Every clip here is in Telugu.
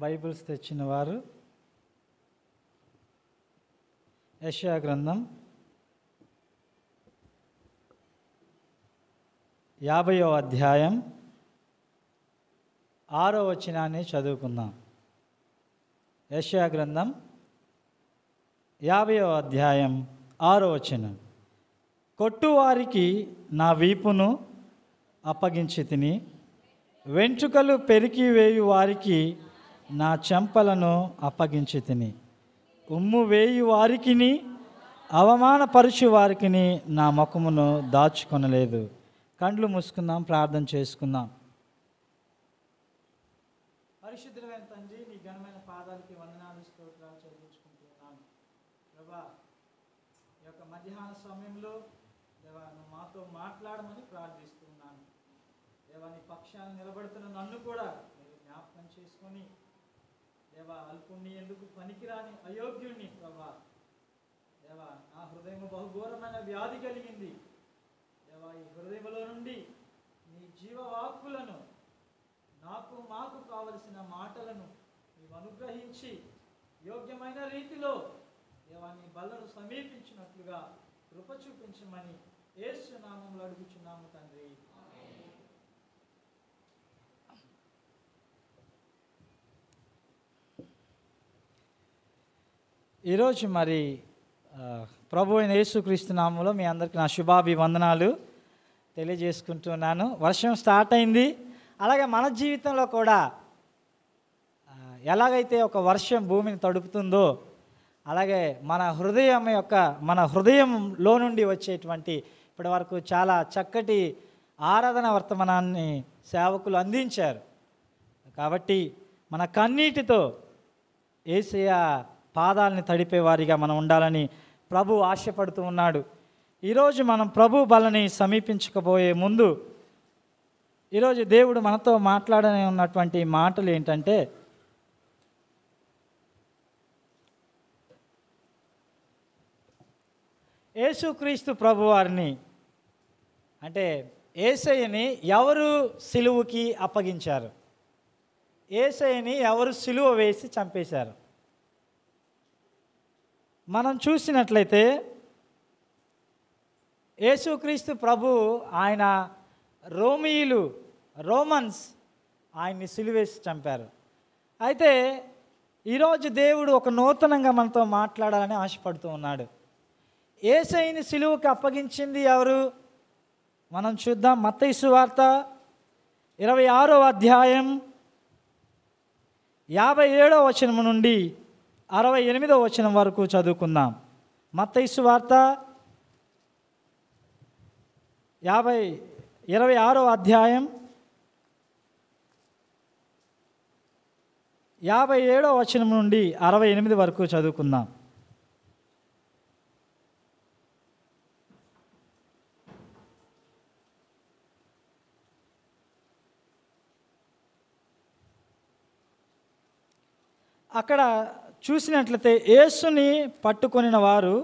బైబిల్స్ తెచ్చిన వారు యెషయా గ్రంథం యాభయో అధ్యాయం ఆరో వచనాన్ని చదువుకుందాం. యెషయా గ్రంథం యాభయో అధ్యాయం ఆరో వచనం. కొట్టువారికి నా వీపును అప్పగించి తిని వెంట్రుకలు పెరికి వేయు వారికి నా చెంపలను అప్పగించి తిని ఉమ్ము వేయి వారికిని అవమానపరుచు వారికిని నా ముఖమును దాచుకొనలేదు. కండ్లు మూసుకుందాం ప్రార్థన చేసుకుందాం. పరిశుద్ధమైన తండ్రి నీ ఘనమైన పాదాలకి వందనాలు స్తోత్రాలు చెల్లించుకుంటున్నాను. ప్రభా ఈ యొక్క మధ్యాహ్న సమయంలో దేవా నువ్వు మాతో మాట్లాడమని ప్రార్థిస్తున్నాను. దేవా నీ పక్షాన్ని నిలబడుతున్న నన్ను కూడా మీరు జ్ఞాపకం చేసుకొని దేవా అల్పుణ్ణి ఎందుకు పనికిరాని అయోగ్యుణ్ణి ప్రభా? దేవా నా హృదయం బహుఘోరమైన వ్యాధి కలిగింది. దేవా ఈ హృదయంలో నుండి నీ జీవవాక్కులను నాకు మాకు కావలసిన మాటలను నీవు అనుగ్రహించి యోగ్యమైన రీతిలో దేవా నీ బలను సమీపించినట్లుగా కృప చూపించమని ఏసు నామంలో అడుగుచున్నాము తండ్రి. ఈరోజు మరి ప్రభు అయిన యేసుక్రీస్తు నామంలో మీ అందరికీ నా శుభాభివందనాలు తెలియజేసుకుంటున్నాను. వర్షం స్టార్ట్ అయింది. అలాగే మన జీవితంలో కూడా ఎలాగైతే ఒక వర్షం భూమిని తడుపుతుందో అలాగే మన హృదయం యొక్క మన హృదయంలో నుండి వచ్చేటువంటి ఇప్పటి వరకు చాలా చక్కటి ఆరాధన వర్తమానాన్ని సేవకులు అందించారు. కాబట్టి మన కన్నీటితో ఏసయ పాదాలని తడిపే వారిగా మనం ఉండాలని ప్రభు ఆశపడుతూ ఉన్నాడు. ఈరోజు మనం ప్రభు బలని సమీపించకపోయే ముందు ఈరోజు దేవుడు మనతో మాట్లాడని ఉన్నటువంటి మాటలు ఏంటంటే యేసుక్రీస్తు ప్రభువారిని అంటే ఏసయ్యని ఎవరు సిలువుకి అప్పగించారు? ఏసయ్యని ఎవరు సిలువ వేసి చంపేశారు? మనం చూసినట్లయితే యేసుక్రీస్తు ప్రభు ఆయన రోమియులు రోమన్స్ ఆయన్ని సిలువేసి చంపారు. అయితే ఈరోజు దేవుడు ఒక నూతనంగా మనతో మాట్లాడాలని ఆశపడుతూ ఉన్నాడు. ఏసైని సిలువుకి అప్పగించింది ఎవరు? మనం చూద్దాం మత్తైసు వార్త ఇరవై ఆరో అధ్యాయం యాభై ఏడో వచనం నుండి అరవై ఎనిమిదో వచనం వరకు చదువుకుందాం. మత్తైసు వార్త యాభై ఇరవై ఆరో అధ్యాయం యాభై ఏడో వచనం నుండి అరవై ఎనిమిది వరకు చదువుకుందాం. అక్కడ చూసినట్లయితే యేసుని పట్టుకొనిన వారు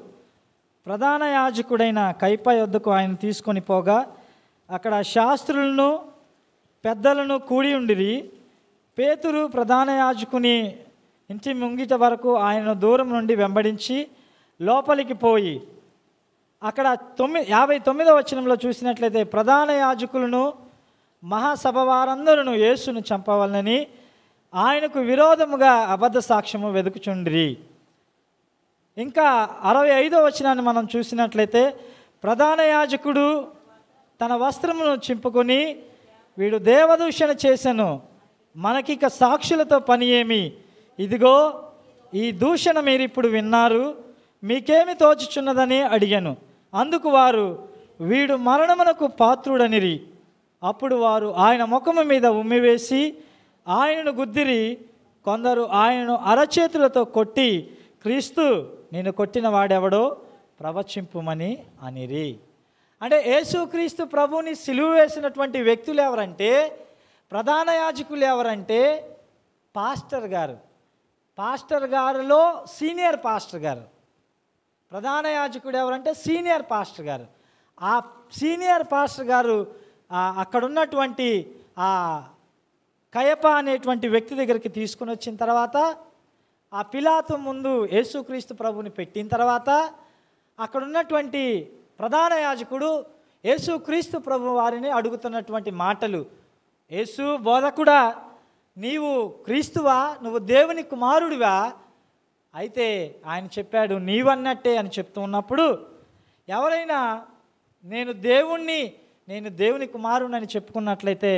ప్రధాన యాజకుడైన కైప యొద్దకు ఆయన తీసుకొని పోగా అక్కడ శాస్త్రులను పెద్దలను కూడి ఉండిరి. పేతురు ప్రధాన యాజకుని ఇంటి ముంగిట వరకు ఆయనను దూరం నుండి వెంబడించి లోపలికి పోయి అక్కడ తొమ్మిది యాభై తొమ్మిదవ వచనంలో చూసినట్లయితే ప్రధాన యాజకులను మహాసభ వారందరూ యేసును చంపవాలని ఆయనకు విరోధముగా అబద్ధ సాక్ష్యము వెతుకుచుండ్రి ఇంకా అరవై ఐదో వచనాన్ని మనం చూసినట్లయితే ప్రధాన యాజకుడు తన వస్త్రమును చింపుకొని వీడు దేవదూషణ చేశాను మనకిక సాక్షులతో పని ఏమి? ఇదిగో ఈ దూషణ మీరు ఇప్పుడు విన్నారు మీకేమి తోచుచున్నదని అడిగాను. అందుకు వారు వీడు మరణమునకు పాత్రుడనిరి. అప్పుడు వారు ఆయన ముఖము మీద ఉమ్మివేసి ఆయనను గుద్దిరి కొందరు ఆయనను అరచేతులతో కొట్టి క్రీస్తు నేను కొట్టిన వాడెవడో ప్రవచింపుమని అనిరి. అంటే యేసుక్రీస్తు ప్రభుని సిలువ వేసినటువంటి వ్యక్తులు ఎవరంటే ప్రధాన యాజకులు ఎవరంటే పాస్టర్ గారు. పాస్టర్ గారిలో సీనియర్ పాస్టర్ గారు. ప్రధాన యాజకుడు ఎవరంటే సీనియర్ పాస్టర్ గారు. ఆ సీనియర్ పాస్టర్ గారు అక్కడున్నటువంటి ఆ కయప అనేటువంటి వ్యక్తి దగ్గరికి తీసుకుని వచ్చిన తర్వాత ఆ పిలాతు ముందు యేసుక్రీస్తు ప్రభుని పెట్టిన తర్వాత అక్కడ ఉన్నటువంటి ప్రధాన యాజకుడు యేసుక్రీస్తు ప్రభు వారిని అడుగుతున్నటువంటి మాటలు. యేసు బోధకుడా నీవు క్రీస్తువా? నువ్వు దేవుని కుమారుడివా? అయితే ఆయన చెప్పాడు నీవన్నట్టే అని చెప్తూ ఉన్నప్పుడు ఎవరైనా నేను దేవుణ్ణి నేను దేవుని కుమారుడని చెప్పుకున్నట్లయితే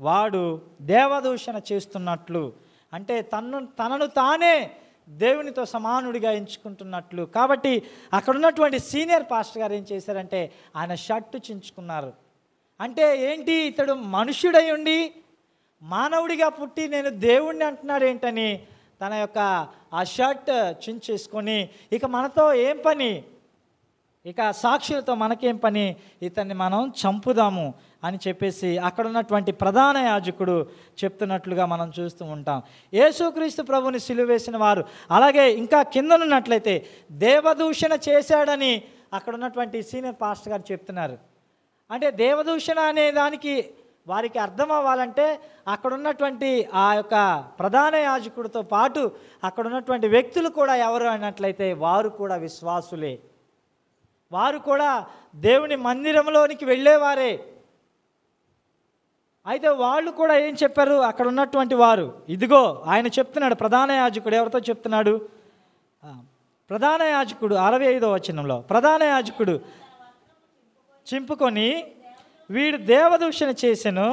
వాడు దేవదూషణ చేస్తున్నట్లు అంటే తన్ను తనను తానే దేవునితో సమానుడిగా ఎంచుకుంటున్నట్లు. కాబట్టి అక్కడ ఉన్నటువంటి సీనియర్ పాస్టర్ గారు ఏం చేశారంటే ఆయన షర్టు చించుకున్నారు. అంటే ఏంటి? ఇతడు మనుష్యుడై ఉండి మానవుడిగా పుట్టి నేను దేవుణ్ణి అంటున్నాడు ఏంటని తన యొక్క ఆ షర్ట్ చించేసుకొని ఇక మనతో ఏం పని? ఇక సాక్షులతో మనకేం పని? ఇతన్ని మనం చంపుదాము అని చెప్పేసి అక్కడ ఉన్నటువంటి ప్రధాన యాజకుడు చెప్తున్నట్లుగా మనం చూస్తూ ఉంటాం. యేసుక్రీస్తు ప్రభుని సిలువేసిన వారు అలాగే ఇంకా కిందనున్నట్లయితే దేవదూషణ చేశాడని అక్కడ ఉన్నటువంటి సీనియర్ పాస్టర్ గారు చెప్తున్నారు. అంటే దేవదూషణ అనే దానికి వారికి అర్థం అవ్వాలంటే అక్కడ ఉన్నటువంటి ఆ యొక్క ప్రధాన యాజకుడితో పాటు అక్కడ ఉన్నటువంటి వ్యక్తులు కూడా ఎవరు అన్నట్లయితే వారు కూడా విశ్వాసులే. వారు కూడా దేవుని మందిరంలోనికి వెళ్ళేవారే. అయితే వాళ్ళు కూడా ఏం చెప్పారు? అక్కడ ఉన్నటువంటి వారు ఇదిగో ఆయన చెప్తున్నాడు ప్రధాన యాజకుడు ఎవరితో చెప్తున్నాడు? ప్రధాన యాజకుడు అరవై ఐదో వచనంలో ప్రధాన యాజకుడు చింపుకొని వీడు దేవదూషణ చేసెను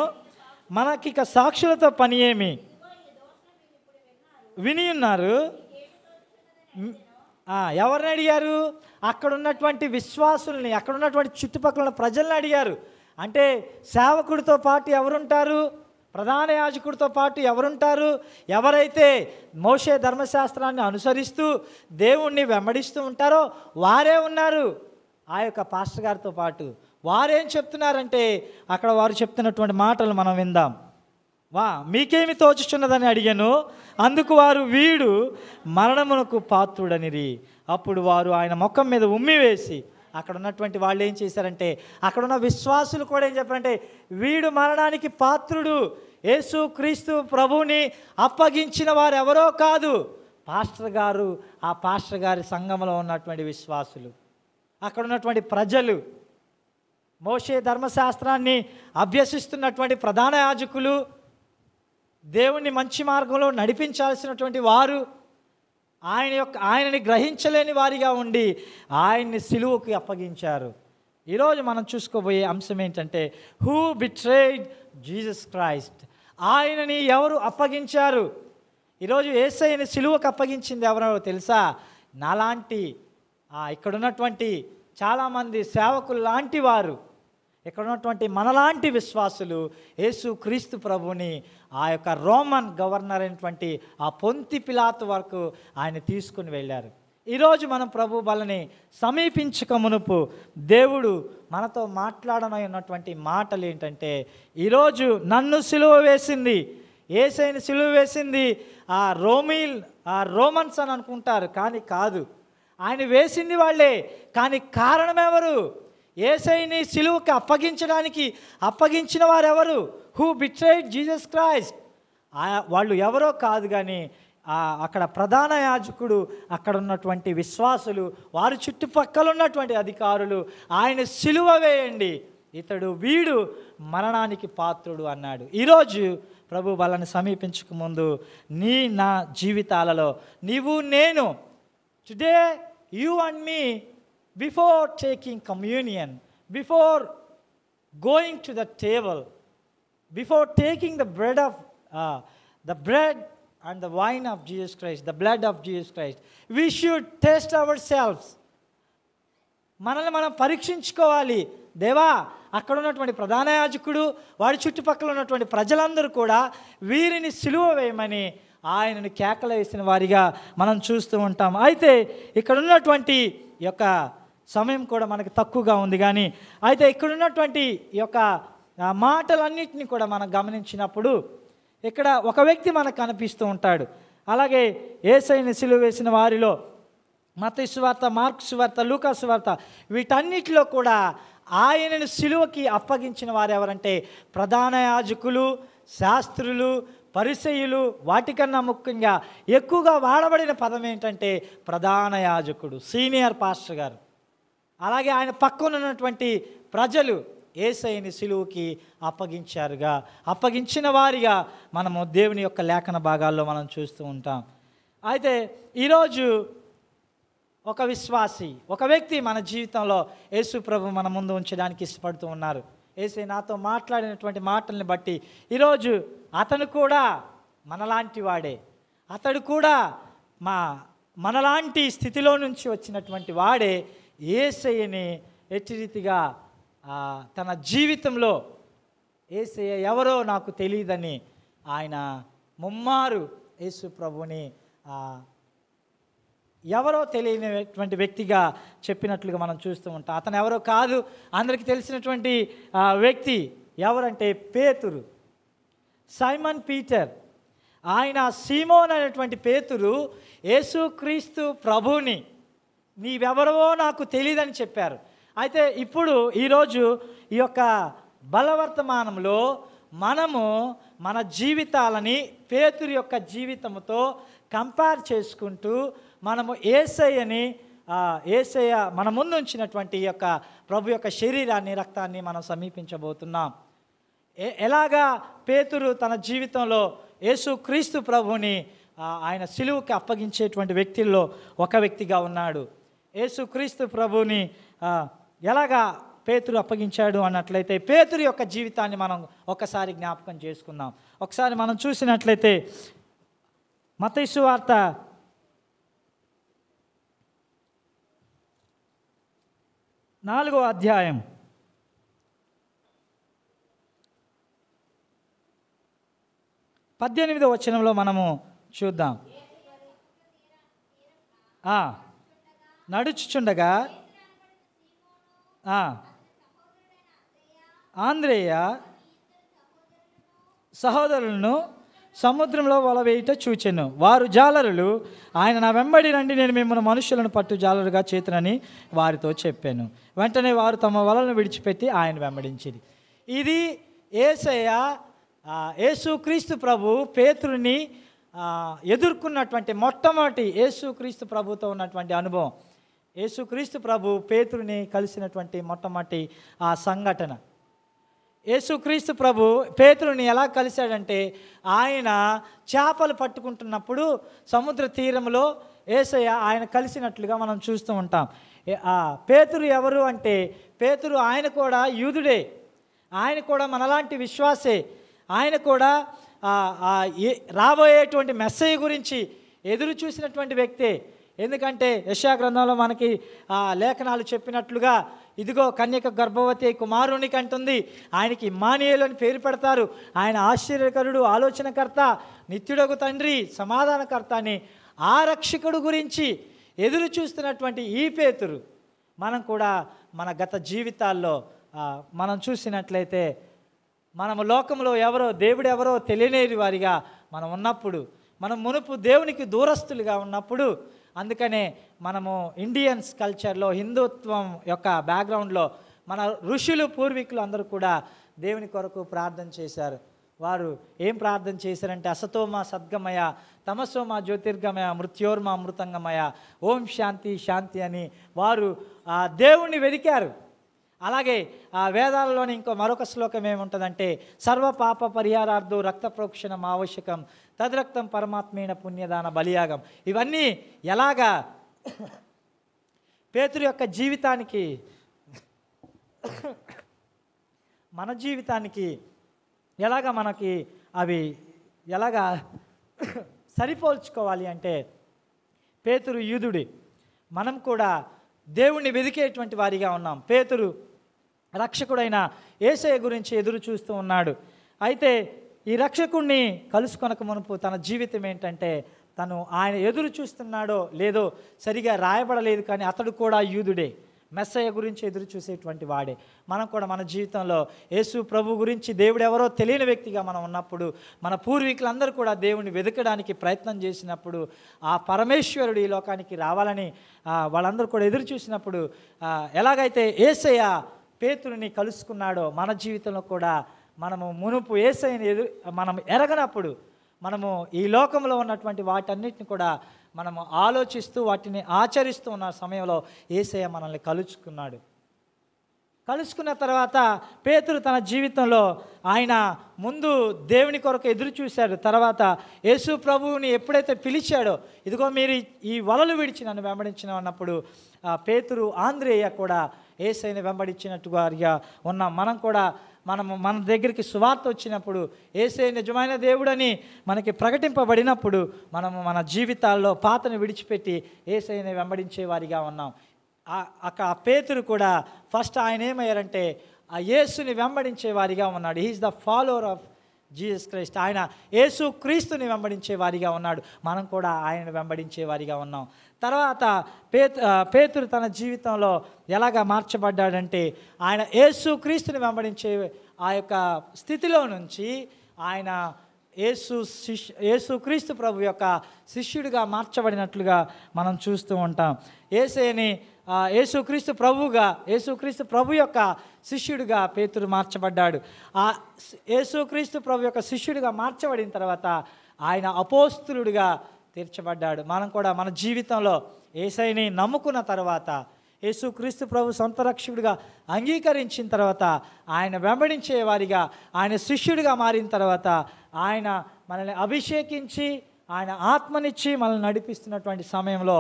మనకిక సాక్షులతో పని ఏమి? విని ఉన్నారు. ఎవరిని అడిగారు? అక్కడ ఉన్నటువంటి విశ్వాసుల్ని అక్కడ ఉన్నటువంటి చుట్టుపక్కల ఉన్న ప్రజల్ని అడిగారు. అంటే సేవకుడితో పాటు ఎవరుంటారు? ప్రధాన యాజకుడితో పాటు ఎవరుంటారు? ఎవరైతే మోషే ధర్మశాస్త్రాన్ని అనుసరిస్తూ దేవుణ్ణి వెంబడిస్తూ ఉంటారో వారే ఉన్నారు. ఆ యొక్క పాస్టర్ గారితో పాటు వారేం చెప్తున్నారంటే అక్కడ వారు చెప్తున్నటువంటి మాటలు మనం విందాం. వా మీకేమి తోచుచున్నదని అడిగాను. అందుకు వారు వీడు మరణమునకు పాత్రుడనిరి. అప్పుడు వారు ఆయన ముఖం మీద ఉమ్మి వేసి అక్కడ ఉన్నటువంటి వాళ్ళు ఏం చేశారంటే అక్కడ ఉన్న విశ్వాసులు కూడా ఏం చెప్పారంటే వీడు మరణానికి పాత్రుడు. యేసు క్రీస్తు ప్రభువుని అప్పగించిన వారు ఎవరో కాదు. పాస్టర్ గారు ఆ పాస్టర్ గారి సంఘంలో ఉన్నటువంటి విశ్వాసులు. అక్కడ ఉన్నటువంటి ప్రజలు. మోషే ధర్మశాస్త్రాన్ని అభ్యసిస్తున్నటువంటి ప్రధాన యాజకులు. దేవుణ్ణి మంచి మార్గంలో నడిపించాల్సినటువంటి వారు ఆయన యొక్క ఆయనని గ్రహించలేని వారిగా ఉండి ఆయన్ని సిలువుకి అప్పగించారు. ఈరోజు మనం చూసుకోబోయే అంశం ఏంటంటే హూ బిట్రేడ్ జీసస్ క్రైస్ట్ ఆయనని ఎవరు అప్పగించారు? ఈరోజు ఏసైని సిలువకు అప్పగించింది ఎవరో తెలుసా? నాలాంటి ఇక్కడ ఉన్నటువంటి చాలామంది సేవకులు లాంటి వారు. ఇక్కడ ఉన్నటువంటి మనలాంటి విశ్వాసులు యేసు క్రీస్తు ప్రభుని ఆ యొక్క రోమన్ గవర్నర్ అయినటువంటి ఆ పొంతి పిలాతు వరకు ఆయన తీసుకుని వెళ్ళారు. ఈరోజు మనం ప్రభు బలని సమీపించక మునుపు దేవుడు మనతో మాట్లాడనై ఉన్నటువంటి మాటలు ఏంటంటే ఈరోజు నన్ను సిలువ వేసింది ఏసైని సిలువ వేసింది ఆ రోమిల్ ఆ రోమన్స్ అని అనుకుంటారు కానీ కాదు. ఆయన వేసింది వాళ్ళే కానీ కారణం ఎవరు? ఏసైని సిలువుకి అప్పగించడానికి అప్పగించిన వారు ఎవరు హూ బిట్రైడ్ జీసస్ క్రైస్ట్ వాళ్ళు ఎవరో కాదు కానీ అక్కడ ప్రధాన యాజకుడు అక్కడ ఉన్నటువంటి విశ్వాసులు వారి చుట్టుపక్కల ఉన్నటువంటి అధికారులు ఆయన సిలువ వేయండి. ఇతడు వీడు మరణానికి పాత్రుడు అన్నాడు. ఈరోజు ప్రభు వాళ్ళని సమీపించక ముందు నీ నా జీవితాలలో నీవు నేను today you and me before taking communion before going to the table before taking the bread of uh, the bread and the wine of Jesus Christ, the blood of Jesus Christ, we should test ourselves. మనల్ని మనం పరీక్షించుకోవాలి దేవా అక్కడ ఉన్నటువంటి ప్రధాన యాజకుడు వాడి చుట్టుపక్కల ఉన్నటువంటి ప్రజలందరూ కూడా వీరిని సిలువ వేయమని ఆయనను కేకలు వేసిన వారిగా మనం చూస్తూ ఉంటాం అయితే ఇక్కడ ఉన్నటువంటి యొక్క సమయం కూడా మనకు తక్కువగా ఉంది కానీ అయితే ఇక్కడ ఉన్నటువంటి ఈ యొక్క మాటలన్నింటినీ కూడా మనం గమనించినప్పుడు ఇక్కడ ఒక వ్యక్తి మనకు కనిపిస్తూ ఉంటాడు. అలాగే ఏసైని సిలువ వేసిన వారిలో మత సువార్త మార్క్ సువార్త లూకా సువార్త వీటన్నిటిలో కూడా ఆయనను సిలువకి అప్పగించిన వారు ఎవరంటే ప్రధాన యాజకులు శాస్త్రులు పరిసయులు వాటికన్నా ముఖ్యంగా ఎక్కువగా వాడబడిన పదం ఏంటంటే ప్రధాన యాజకుడు సీనియర్ పాస్టర్ గారు. అలాగే ఆయన పక్కన ఉన్నటువంటి ప్రజలు ఏసైని సిలువుకి అప్పగించారుగా. అప్పగించిన వారిగా మనము దేవుని యొక్క లేఖన భాగాల్లో మనం చూస్తూ ఉంటాం. అయితే ఈరోజు ఒక విశ్వాసి ఒక వ్యక్తి మన జీవితంలో యేసు ప్రభు మన ముందు ఉంచడానికి ఇష్టపడుతూ ఉన్నారు. ఏసై నాతో మాట్లాడినటువంటి మాటల్ని బట్టి ఈరోజు అతను కూడా మనలాంటి వాడే. అతడు కూడా మా మనలాంటి స్థితిలో నుంచి వచ్చినటువంటి వాడే. ఏసయ్యని ఎట్టి రీతిగా తన జీవితంలో ఏసయ్య ఎవరో నాకు తెలియదని ఆయన ముమ్మారు యేసు ప్రభుని ఎవరో తెలియనటువంటి వ్యక్తిగా చెప్పినట్లుగా మనం చూస్తూ ఉంటాం. అతను ఎవరో కాదు అందరికీ తెలిసినటువంటి వ్యక్తి ఎవరంటే పేతురు. Simon Peter. ఆయన సీమోన్ అనేటువంటి పేతురు యేసుక్రీస్తు ప్రభుని నీవెవరవో నాకు తెలియదని చెప్పారు. అయితే ఇప్పుడు ఈరోజు ఈ యొక్క బలవర్తమానంలో మనము మన జీవితాలని పేతురు యొక్క జీవితంతో కంపేర్ చేసుకుంటూ మనము ఏసయ్యని ఏసయ్య మన ముందు ఉంచినటువంటి ఈ యొక్క ప్రభు యొక్క శరీరాన్ని రక్తాన్ని మనం సమీపించబోతున్నాం. ఎ- ఎలాగా పేతురు తన జీవితంలో యేసు క్రీస్తు ప్రభుని ఆయన సిలువుకి అప్పగించేటువంటి వ్యక్తుల్లో ఒక వ్యక్తిగా ఉన్నాడు. యేసుక్రీస్తు ప్రభుని ఎలాగా పేతురు అప్పగించాడు అన్నట్లయితే పేతురు యొక్క జీవితాన్ని మనం ఒకసారి జ్ఞాపకం చేసుకుందాం. ఒకసారి మనం చూసినట్లయితే మతైసు వార్త నాలుగో అధ్యాయం. పద్దెనిమిదో వచనంలో మనము చూద్దాం. నడుచుచుండగా ఆంధ్రేయ సహోదరులను సముద్రంలో వల వేయుట చూచెను. వారు జాలరులు ఆయన నా వెంబడి రండి నేను మిమ్మల్ని మనుషులను పట్టు జాలరుగా చేతునని వారితో చెప్పాను. వెంటనే వారు తమ వలను విడిచిపెట్టి ఆయన వెంబడించింది ఇది ఏసయ్య యేసుక్రీస్తు ప్రభు పేతుని ఎదుర్కొన్నటువంటి మొట్టమొదటి యేసుక్రీస్తు ప్రభుతో ఉన్నటువంటి అనుభవం. యేసుక్రీస్తు ప్రభు పేతుడిని కలిసినటువంటి మొట్టమొదటి ఆ సంఘటన. యేసుక్రీస్తు ప్రభు పేతురుని ఎలా కలిశాడంటే ఆయన చేపలు పట్టుకుంటున్నప్పుడు సముద్ర తీరంలో ఏసయ్య ఆయన కలిసినట్లుగా మనం చూస్తూ ఉంటాం. ఆ పేతురు ఎవరు అంటే పేతురు ఆయన కూడా యూదుడే. ఆయన కూడా మనలాంటి విశ్వాసే. ఆయన కూడా రాబోయేటువంటి మెస్సయ్య గురించి ఎదురు చూసినటువంటి వ్యక్తే. ఎందుకంటే యశా గ్రంథంలో మనకి ఆ లేఖనాలు చెప్పినట్లుగా ఇదిగో కన్యక గర్భవతి కుమారుని కంటుంది. ఆయనకి ఇమ్మానియేలు అని పేరు పెడతారు. ఆయన ఆశ్చర్యకరుడు ఆలోచనకర్త నిత్యుడగు తండ్రి సమాధానకర్త అని ఆ రక్షకుడు గురించి ఎదురు చూస్తున్నటువంటి ఈ పేతురు. మనం కూడా మన గత జీవితాల్లో మనం చూసినట్లయితే మనము లోకంలో ఎవరో దేవుడు ఎవరో వారిగా మనం ఉన్నప్పుడు మనం మునుపు దేవునికి దూరస్తులుగా ఉన్నప్పుడు అందుకనే మనము ఇండియన్స్ కల్చర్లో హిందుత్వం యొక్క బ్యాక్గ్రౌండ్లో మన ఋషులు పూర్వీకులు అందరూ కూడా దేవుని కొరకు ప్రార్థన చేశారు. వారు ఏం ప్రార్థన చేశారంటే అసతోమ సద్గమయ తమసోమ జ్యోతిర్గమయ మృత్యోర్మ అమృతంగమయ ఓం శాంతి శాంతి అని వారు ఆ దేవుణ్ణి వెదికారు. అలాగే ఆ వేదాలలోని ఇంకో మరొక శ్లోకం ఏముంటుందంటే సర్వ పాప పరిహారార్థం రక్త ప్రోక్షణం ఆవశ్యకం తద్రక్తం పరమాత్మైన పుణ్యదాన బలియాగం. ఇవన్నీ ఎలాగా పేతురు యొక్క జీవితానికి మన జీవితానికి ఎలాగ మనకి అవి ఎలాగా సరిపోల్చుకోవాలి అంటే పేతురు యూదుడి. మనం కూడా దేవుణ్ణి వెదికేటువంటి వారిగా ఉన్నాం. పేతురు రక్షకుడైన ఏసయ గురించి ఎదురు చూస్తూ ఉన్నాడు. అయితే ఈ రక్షకుణ్ణి కలుసుకొనక మునుపు తన జీవితం ఏంటంటే తను ఆయన ఎదురు చూస్తున్నాడో లేదో సరిగా రాయబడలేదు కానీ అతడు కూడా యూదుడే. మెస్సయ్య గురించి ఎదురు చూసేటువంటి వాడే. మనం కూడా మన జీవితంలో యేసు ప్రభు గురించి దేవుడు ఎవరో తెలియని వ్యక్తిగా మనం ఉన్నప్పుడు మన పూర్వీకులందరూ కూడా దేవుని వెతకడానికి ప్రయత్నం చేసినప్పుడు ఆ పరమేశ్వరుడు ఈ లోకానికి రావాలని వాళ్ళందరూ కూడా ఎదురు చూసినప్పుడు ఎలాగైతే ఏసయ్య పేతుడిని కలుసుకున్నాడో మన జీవితంలో కూడా మనము మునుపు ఏసైని ఎదు మనం ఎరగనప్పుడు మనము ఈ లోకంలో ఉన్నటువంటి వాటన్నిటిని కూడా మనము ఆలోచిస్తూ వాటిని ఆచరిస్తూ ఉన్న సమయంలో ఏసయ్య మనల్ని కలుచుకున్నాడు. కలుసుకున్న తర్వాత పేతురు తన జీవితంలో ఆయన ముందు దేవుని కొరకు ఎదురు చూశాడు. తర్వాత యేసు ప్రభువుని ఎప్పుడైతే పిలిచాడో ఇదిగో మీరు ఈ వలలు విడిచి నన్ను వెంబడించిన అన్నప్పుడు ఆ పేతురు ఆంధ్రేయ కూడా ఏసైని వెంబడించినట్టుగా ఉన్న మనం కూడా మనము మన దగ్గరికి సువార్త వచ్చినప్పుడు ఏసే నిజమైన దేవుడని మనకి ప్రకటింపబడినప్పుడు మనము మన జీవితాల్లో పాతను విడిచిపెట్టి ఏసైని వెంబడించే వారిగా ఉన్నాం. అక్క ఆ పేతురు కూడా ఫస్ట్ ఆయన ఏమయ్యారంటే ఆ యేసుని వెంబడించే వారిగా ఉన్నాడు. He is the follower of Jesus Christ ఆయన యేసు క్రీస్తుని వెంబడించే వారిగా ఉన్నాడు. మనం కూడా ఆయనను వెంబడించే వారిగా ఉన్నాం. తర్వాత పేతు పేతురు తన జీవితంలో ఎలాగా మార్చబడ్డాడంటే ఆయన యేసు క్రీస్తుని వెంబడించే ఆ యొక్క స్థితిలో నుంచి ఆయన యేసు శిష్ యేసు క్రీస్తు ప్రభు యొక్క శిష్యుడిగా మార్చబడినట్లుగా మనం చూస్తూ ఉంటాం. ఏసేని ఆ, యేసుక్రీస్తు ప్రభువుగా యేసుక్రీస్తు ప్రభు యొక్క శిష్యుడిగా పేతురు మార్చబడ్డాడు. ఆ యేసుక్రీస్తు ప్రభు యొక్క శిష్యుడిగా మార్చబడిన తర్వాత ఆయన అపోస్తులుడిగా తీర్చబడ్డాడు. మనం కూడా మన జీవితంలో ఏసైని నమ్ముకున్న తర్వాత యేసుక్రీస్తు ప్రభు సొంత రక్షకుడిగా అంగీకరించిన తర్వాత ఆయన వెంబడించే వారిగా ఆయన శిష్యుడిగా మారిన తర్వాత ఆయన మనల్ని అభిషేకించి ఆయన ఆత్మనిచ్చి మనల్ని నడిపిస్తున్నటువంటి సమయంలో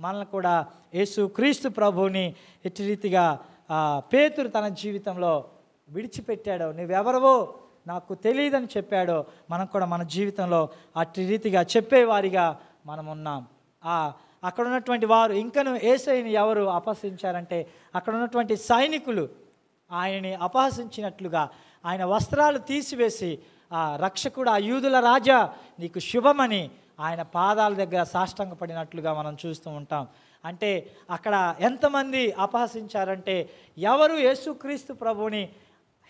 మనల్ని కూడా యేసు క్రీస్తు ప్రభువుని ఎట్టి రీతిగా పేతురు తన జీవితంలో విడిచిపెట్టాడో. నువ్వెవరవో నాకు తెలియదని చెప్పాడో మనం కూడా మన జీవితంలో అట్టి రీతిగా చెప్పేవారిగా మనం ఉన్నాం ఆ అక్కడ ఉన్నటువంటి వారు ఇంకను ఏసైని ఎవరు అపహసించారంటే అక్కడ ఉన్నటువంటి సైనికులు ఆయనని అపహసించినట్లుగా ఆయన వస్త్రాలు తీసివేసి ఆ రక్షకుడు ఆ యూదుల రాజా నీకు శుభమని ఆయన పాదాల దగ్గర సాష్టంగపడినట్లుగా మనం చూస్తూ ఉంటాం. అంటే అక్కడ ఎంతమంది అపహసించారంటే ఎవరు యేసుక్రీస్తు ప్రభుని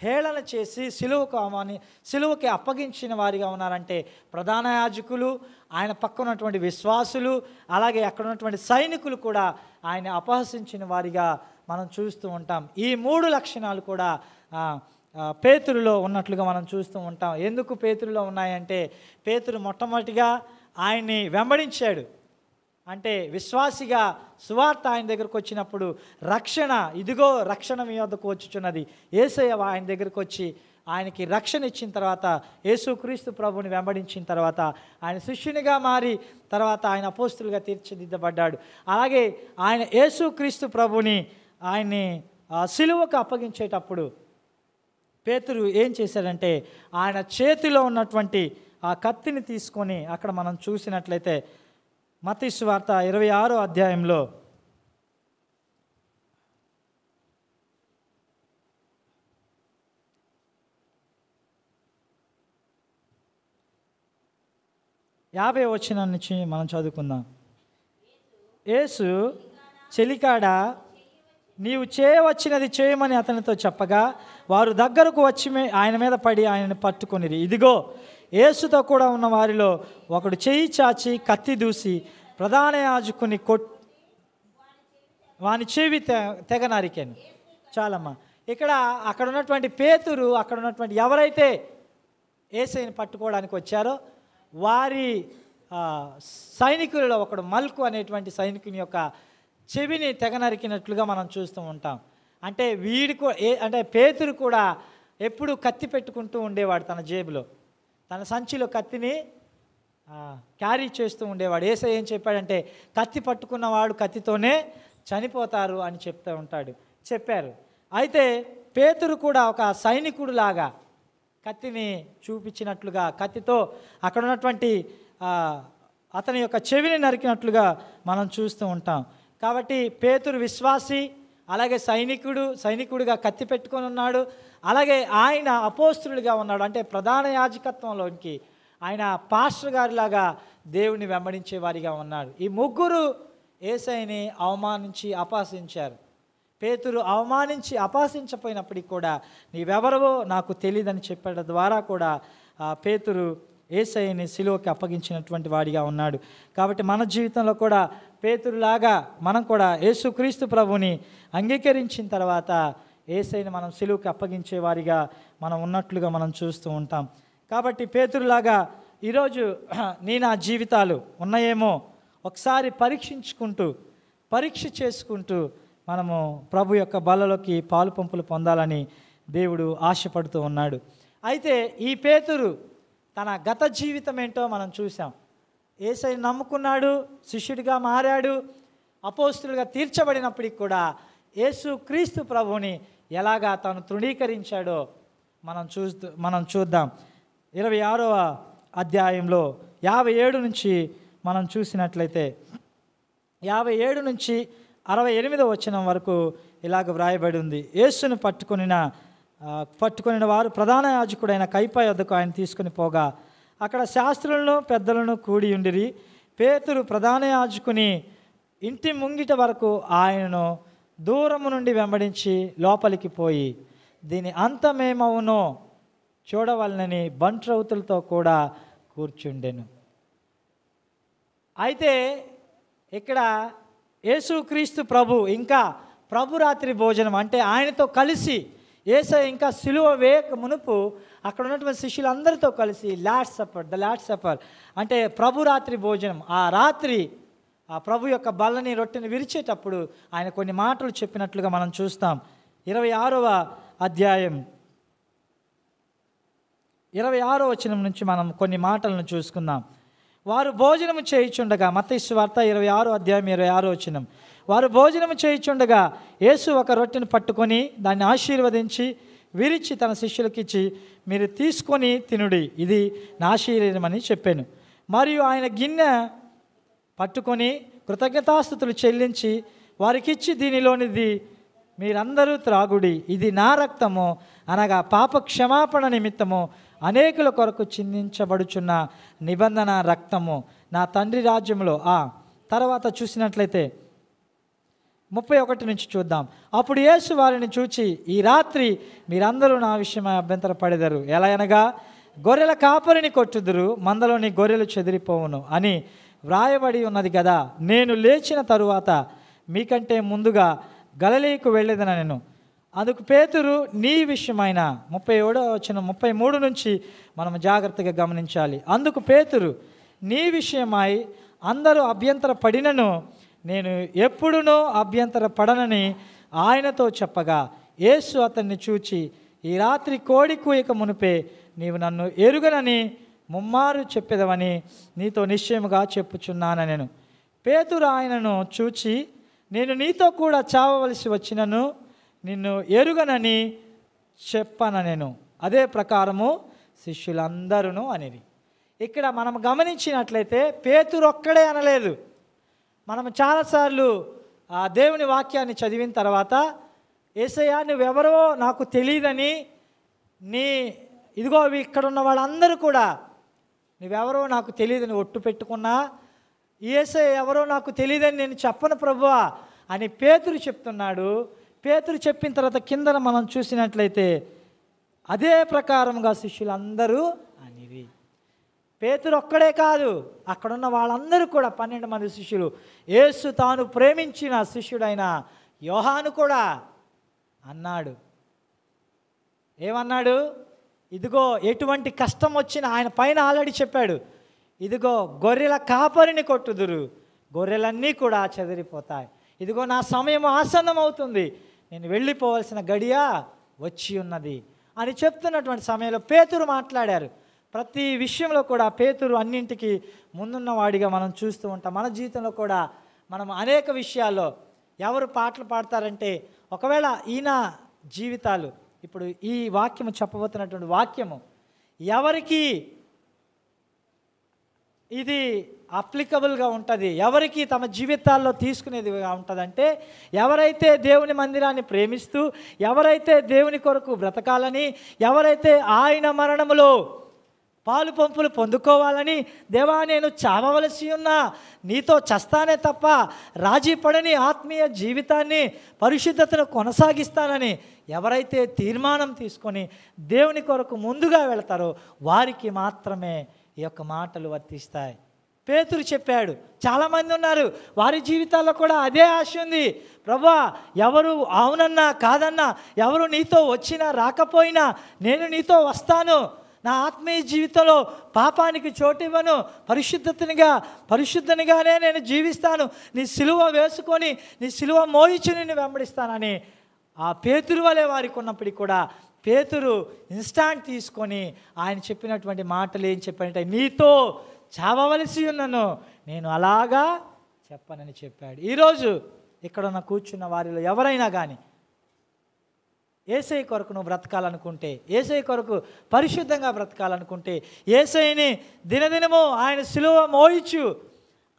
హేళన చేసి సిలువకు అవమాని సిలువకి అప్పగించిన వారిగా ఉన్నారంటే ప్రధాన యాజకులు ఆయన పక్కన ఉన్నటువంటి విశ్వాసులు అలాగే అక్కడ ఉన్నటువంటి సైనికులు కూడా ఆయన అపహసించిన వారిగా మనం చూస్తూ ఉంటాం. ఈ మూడు లక్షణాలు కూడా పేతురులో ఉన్నట్లుగా మనం చూస్తూ ఉంటాం. ఎందుకు పేతురులో ఉన్నాయంటే పేతురు మొట్టమొదటిగా ఆయన్ని వెంబడించాడు. అంటే విశ్వాసిగా సువార్త ఆయన దగ్గరకు వచ్చినప్పుడు రక్షణ ఇదిగో రక్షణ మీ వద్దకు వచ్చుచున్నది. ఏసయ్య ఆయన దగ్గరకు వచ్చి ఆయనకి రక్షణ ఇచ్చిన తర్వాత యేసుక్రీస్తు ప్రభుని వెంబడించిన తర్వాత ఆయన శిష్యునిగా మారి తర్వాత ఆయన అపోస్తులుగా తీర్చిదిద్దబడ్డాడు. అలాగే ఆయన యేసుక్రీస్తు ప్రభుని ఆయన్ని సిలువకు అప్పగించేటప్పుడు పేతురు ఏం చేశాడంటే ఆయన చేతిలో ఉన్నటువంటి ఆ కత్తిని తీసుకొని అక్కడ మనం చూసినట్లయితే మతీసు వార్త ఇరవై ఆరో అధ్యాయంలో. యాభై వచ్చిన నుంచి మనం చదువుకుందాం. యేసు చెలికాడ? నీవు చేయవచ్చినది చేయమని అతనితో చెప్పగా వారు దగ్గరకు వచ్చి ఆయన మీద పడి ఆయనను పట్టుకొనిరి. ఇదిగో యేసుతో కూడా ఉన్న వారిలో ఒకడు చేయి చాచి కత్తి దూసి ప్రధాన యాజకుని కొట్ వాని చెవి తెగ నరికాను. చాలమ్మా. ఇక్కడ అక్కడ ఉన్నటువంటి పేతురు అక్కడ ఉన్నటువంటి ఎవరైతే ఏసైని పట్టుకోవడానికి వచ్చారో వారి సైనికులలో ఒకడు మల్కు అనేటువంటి సైనికుని యొక్క చెవిని తెగ నరికినట్లుగా మనం చూస్తూ ఉంటాం. అంటే వీడి ఏ అంటే పేతురు కూడా ఎప్పుడు కత్తి పెట్టుకుంటూ ఉండేవాడు తన జేబులో. తన సంచిలో కత్తిని క్యారీ చేస్తూ ఉండేవాడు. ఏసై ఏం చెప్పాడంటే కత్తి పట్టుకున్నవాడు కత్తితోనే చనిపోతారు అని చెప్తూ ఉంటాడు. చెప్పారు. అయితే పేతురు కూడా ఒక సైనికుడు లాగా కత్తిని చూపించినట్లుగా కత్తితో అక్కడ ఉన్నటువంటి అతని యొక్క చెవిని నరికినట్లుగా మనం చూస్తూ ఉంటాం. కాబట్టి పేతురు విశ్వాసి అలాగే సైనికుడు సైనికుడిగా కత్తి పెట్టుకొని ఉన్నాడు. అలాగే ఆయన అపోస్తులుగా ఉన్నాడు. అంటే ప్రధాన యాజకత్వంలోనికి ఆయన పాస్టర్ గారిలాగా దేవుని వెంబడించే వారిగా ఉన్నాడు. ఈ ముగ్గురు ఏసైని అవమానించి అపాసించారు పేతురు అవమానించి అపాసించపోయినప్పటికీ కూడా నీవెవరవో నాకు తెలియదని చెప్పడం ద్వారా కూడా పేతురు ఏసైని సిలువకి అప్పగించినటువంటి వాడిగా ఉన్నాడు. కాబట్టి మన జీవితంలో కూడా పేతురులాగా మనం కూడా యేసుక్రీస్తు ప్రభుని అంగీకరించిన తర్వాత ఏసైని మనం సిలువుకి అప్పగించే వారిగా మనం ఉన్నట్లుగా మనం చూస్తూ ఉంటాం. కాబట్టి పేతురులాగా ఈరోజు నీ నా జీవితాలు ఉన్నాయేమో ఒకసారి పరీక్షించుకుంటూ పరీక్ష చేసుకుంటూ మనము ప్రభు యొక్క బలలోకి పాలు పంపులు పొందాలని దేవుడు ఆశపడుతూ ఉన్నాడు. అయితే ఈ పేతురు తన గత జీవితం ఏంటో మనం చూసాం ఏసై నమ్ముకున్నాడు శిష్యుడిగా మారాడు అపోస్తులుగా తీర్చబడినప్పటికి కూడా యేసు క్రీస్తు ప్రభువుని ఎలాగా తాను తృణీకరించాడో మనం చూస్తూ మనం చూద్దాం. ఇరవై ఆరవ అధ్యాయంలో యాభై ఏడు నుంచి మనం చూసినట్లయితే యాభై ఏడు నుంచి అరవై ఎనిమిదవ వచనం వరకు ఇలాగ వ్రాయబడి ఉంది. యేసును పట్టుకొనిన ఆ, పట్టుకొనిన వారు ప్రధాన యాజకుడైన కైపా యొద్దకు ఆయన తీసుకుని పోగా అక్కడ శాస్త్రులను పెద్దలను కూడి ఉండిరి. పేతురు ప్రధాన యాజకుని ఇంటి ముంగిట వరకు ఆయనను దూరము నుండి వెంబడించి లోపలికి పోయి దీని అంతమేమవునో చూడవలనని బంట్రౌతులతో కూడా కూర్చుండెను. అయితే ఇక్కడ యేసుక్రీస్తు ప్రభు ఇంకా ప్రభురాత్రి భోజనం అంటే ఆయనతో కలిసి ఏస ఇంకా సిలువ వేక మునుపు అక్కడ ఉన్నటువంటి శిష్యులందరితో కలిసి last supper the last supper అంటే ప్రభు రాత్రి భోజనం. ఆ రాత్రి ఆ ప్రభు యొక్క బల్లని రొట్టెని విరిచేటప్పుడు ఆయన కొన్ని మాటలు చెప్పినట్లుగా మనం చూస్తాం. ఇరవై ఆరవ అధ్యాయం. ఇరవై ఆరో వచనం నుంచి మనం కొన్ని మాటలను చూసుకుందాం. వారు భోజనము చేయిచుండగా మతయిస్సు వార్త ఇరవై ఆరో అధ్యాయం ఇరవై ఆరో వచనం. వారు భోజనము చేయిచుండగా యేసు ఒక రొట్టెను పట్టుకొని దాన్ని ఆశీర్వదించి విరిచి తన శిష్యులకిచ్చి మీరు తీసుకొని తినుడి. ఇది నా శరీరమని చెప్పాను. మరియు ఆయన గిన్నె పట్టుకొని కృతజ్ఞతాస్థుతులు చెల్లించి వారికిచ్చి దీనిలోనిది మీరందరూ త్రాగుడి. ఇది నా రక్తము. అనగా పాప క్షమాపణ నిమిత్తము. అనేకుల కొరకు చిందించబడుచున్న నిబంధన రక్తము. నా తండ్రి రాజ్యంలో ఆ తర్వాత చూసినట్లయితే ముప్పై ఒకటి నుంచి చూద్దాం. అప్పుడు యేసు వారిని చూచి ఈ రాత్రి మీరందరూ నా విషయమై అభ్యంతర పడెదరు ఎలా అనగా గొర్రెల కాపరిని కొట్టుదురు మందలోని గొర్రెలు చెదిరిపోవును అని వ్రాయబడి ఉన్నది కదా నేను లేచిన తరువాత మీకంటే ముందుగా గలలీకు వెళ్ళేదన నేను? అందుకు పేతురు నీ విషయమైన ముప్పై ఏడో వచ్చిన ముప్పై మూడు నుంచి మనం జాగ్రత్తగా గమనించాలి. అందుకు పేతురు నీ విషయమై అందరూ అభ్యంతర పడినను నేను ఎప్పుడునో అభ్యంతర పడనని ఆయనతో చెప్పగా యేసు అతన్ని చూచి ఈ రాత్రి కోడి కూయక మునిపే నీవు నన్ను ఎరుగనని ముమ్మారు చెప్పేదవని నీతో నిశ్చయముగా చెప్పుచున్నాను నేను పేతురు ఆయనను చూచి నేను నీతో కూడా చావవలసి వచ్చినను నిన్ను ఎరుగనని చెప్పన నేను అదే ప్రకారము శిష్యులందరూ అనేది ఇక్కడ మనం గమనించినట్లయితే పేతురు ఒక్కడే అనలేదు. మనం చాలాసార్లు ఆ దేవుని వాక్యాన్ని చదివిన తర్వాత ఏసయ్యా నువ్వెవరో నాకు తెలియదని నీ ఇదిగో ఇక్కడ ఉన్న వాళ్ళందరూ కూడా నువ్వెవరో నాకు తెలియదని ఒట్టు పెట్టుకున్నా ఏసయ్య ఎవరో నాకు తెలియదని నేను చెప్పను ప్రభువా అని పేతురు చెప్తున్నాడు. పేతురు చెప్పిన తర్వాత కిందన మనం చూసినట్లయితే అదే ప్రకారంగా శిష్యులందరూ అనివి. పేతురు ఒక్కడే కాదు అక్కడున్న వాళ్ళందరూ కూడా పన్నెండు మంది శిష్యులు. యేసు తాను ప్రేమించిన శిష్యుడైన యోహాను కూడా అన్నాడు. ఏమన్నాడు? ఇదిగో ఎటువంటి కష్టం వచ్చినా ఆయన పైన ఆల్రెడీ చెప్పాడు. ఇదిగో గొర్రెల కాపరిని కొట్టుదురు గొర్రెలన్నీ కూడా చెదిరిపోతాయి. ఇదిగో నా సమయం ఆసన్నం అవుతుంది నేను వెళ్ళిపోవలసిన గడియ వచ్చి ఉన్నది అని చెప్తున్నటువంటి సమయంలో పేతురు మాట్లాడారు. ప్రతి విషయంలో కూడా పేతురు అన్నింటికి ముందున్న వాడిగా మనం చూస్తూ ఉంటాం. మన జీవితంలో కూడా మనం అనేక విషయాల్లో ఎవరు పాటలు పాడతారంటే ఒకవేళ ఈయన జీవితాలు ఇప్పుడు ఈ వాక్యము చెప్పబోతున్నటువంటి వాక్యము ఎవరికి ఇది అప్లికబుల్గా ఉంటుంది ఎవరికి తమ జీవితాల్లో తీసుకునేదిగా ఉంటుందంటే ఎవరైతే దేవుని మందిరాన్ని ప్రేమిస్తూ ఎవరైతే దేవుని కొరకు బ్రతకాలని ఎవరైతే ఆయన మరణములో పాలు పంపులు పొందుకోవాలని దేవా నేను చావవలసి ఉన్నా. నీతో చస్తానే తప్ప రాజీ పడని ఆత్మీయ జీవితాన్ని పరిశుద్ధతను కొనసాగిస్తానని ఎవరైతే తీర్మానం తీసుకొని దేవుని కొరకు ముందుగా వెళతారో వారికి మాత్రమే ఈ యొక్క మాటలు వర్తిస్తాయి. పేతురు చెప్పాడు చాలామంది ఉన్నారు. వారి జీవితాల్లో కూడా అదే ఆశ ఉంది. ప్రభా ఎవరు అవునన్నా కాదన్నా ఎవరు నీతో వచ్చినా రాకపోయినా నేను నీతో వస్తాను. నా ఆత్మీయ జీవితంలో పాపానికి చోటివ్వను పరిశుద్ధతనిగా పరిశుద్ధనిగానే నేను జీవిస్తాను. నీ సిలువ వేసుకొని నీ సిలువ మోయించి నేను వెంబడిస్తానని ఆ పేతురు వలె వారికి ఉన్నప్పటికీ కూడా పేతురు ఇన్స్టాంట్ తీసుకొని ఆయన చెప్పినటువంటి మాటలు ఏం చెప్పాడంటే నీతో చావవలసి ఉన్నను నేను అలాగా చెప్పనని చెప్పాడు. ఈరోజు ఇక్కడ ఉన్న కూర్చున్న వారిలో ఎవరైనా కానీ ఏసై కొరకు నువ్వు బ్రతకాలనుకుంటే ఏసై కొరకు పరిశుద్ధంగా బ్రతకాలనుకుంటే ఏసైని దినదినము ఆయన సిలువ మోయిచు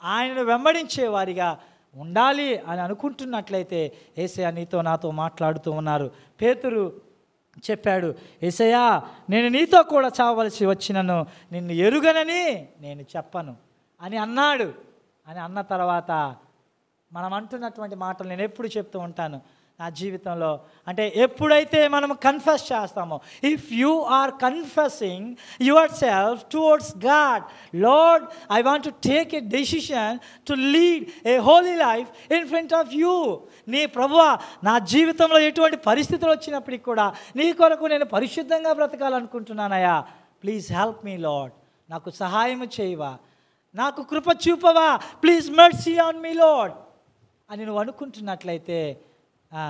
ఆయనను వెంబడించే వారిగా ఉండాలి అని అనుకుంటున్నట్లయితే ఏసయ్య నీతో నాతో మాట్లాడుతూ ఉన్నారు. పేతురు చెప్పాడు ఏసయ్యా నేను నీతో కూడా చావలసి వచ్చినను నిన్ను ఎరుగనని నేను చెప్పను. అని అన్నాడు. అని అన్న తర్వాత మనం అంటున్నటువంటి మాటలు నేను ఎప్పుడు చెప్తూ ఉంటాను. నా జీవితంలో. అంటే ఎప్పుడైతే మనం కన్ఫెస్ చేస్తామో if you are confessing yourself towards God Lord I want to take a decision to lead a holy life in front of you నీ ప్రభు నా జీవితంలో ఎటువంటి పరిస్థితులు వచ్చినప్పటికి కూడా నీ కొరకు నేను పరిశుద్ధంగా బ్రతకాలనుకుంటున్నానయ్యా. ప్లీజ్ హెల్ప్ మీ లార్డ్ నాకు సహాయం చేయవా? నాకు కృప చూపవా? Please mercy on me Lord అని నువ్వు అనుకుంటున్నట్లయితే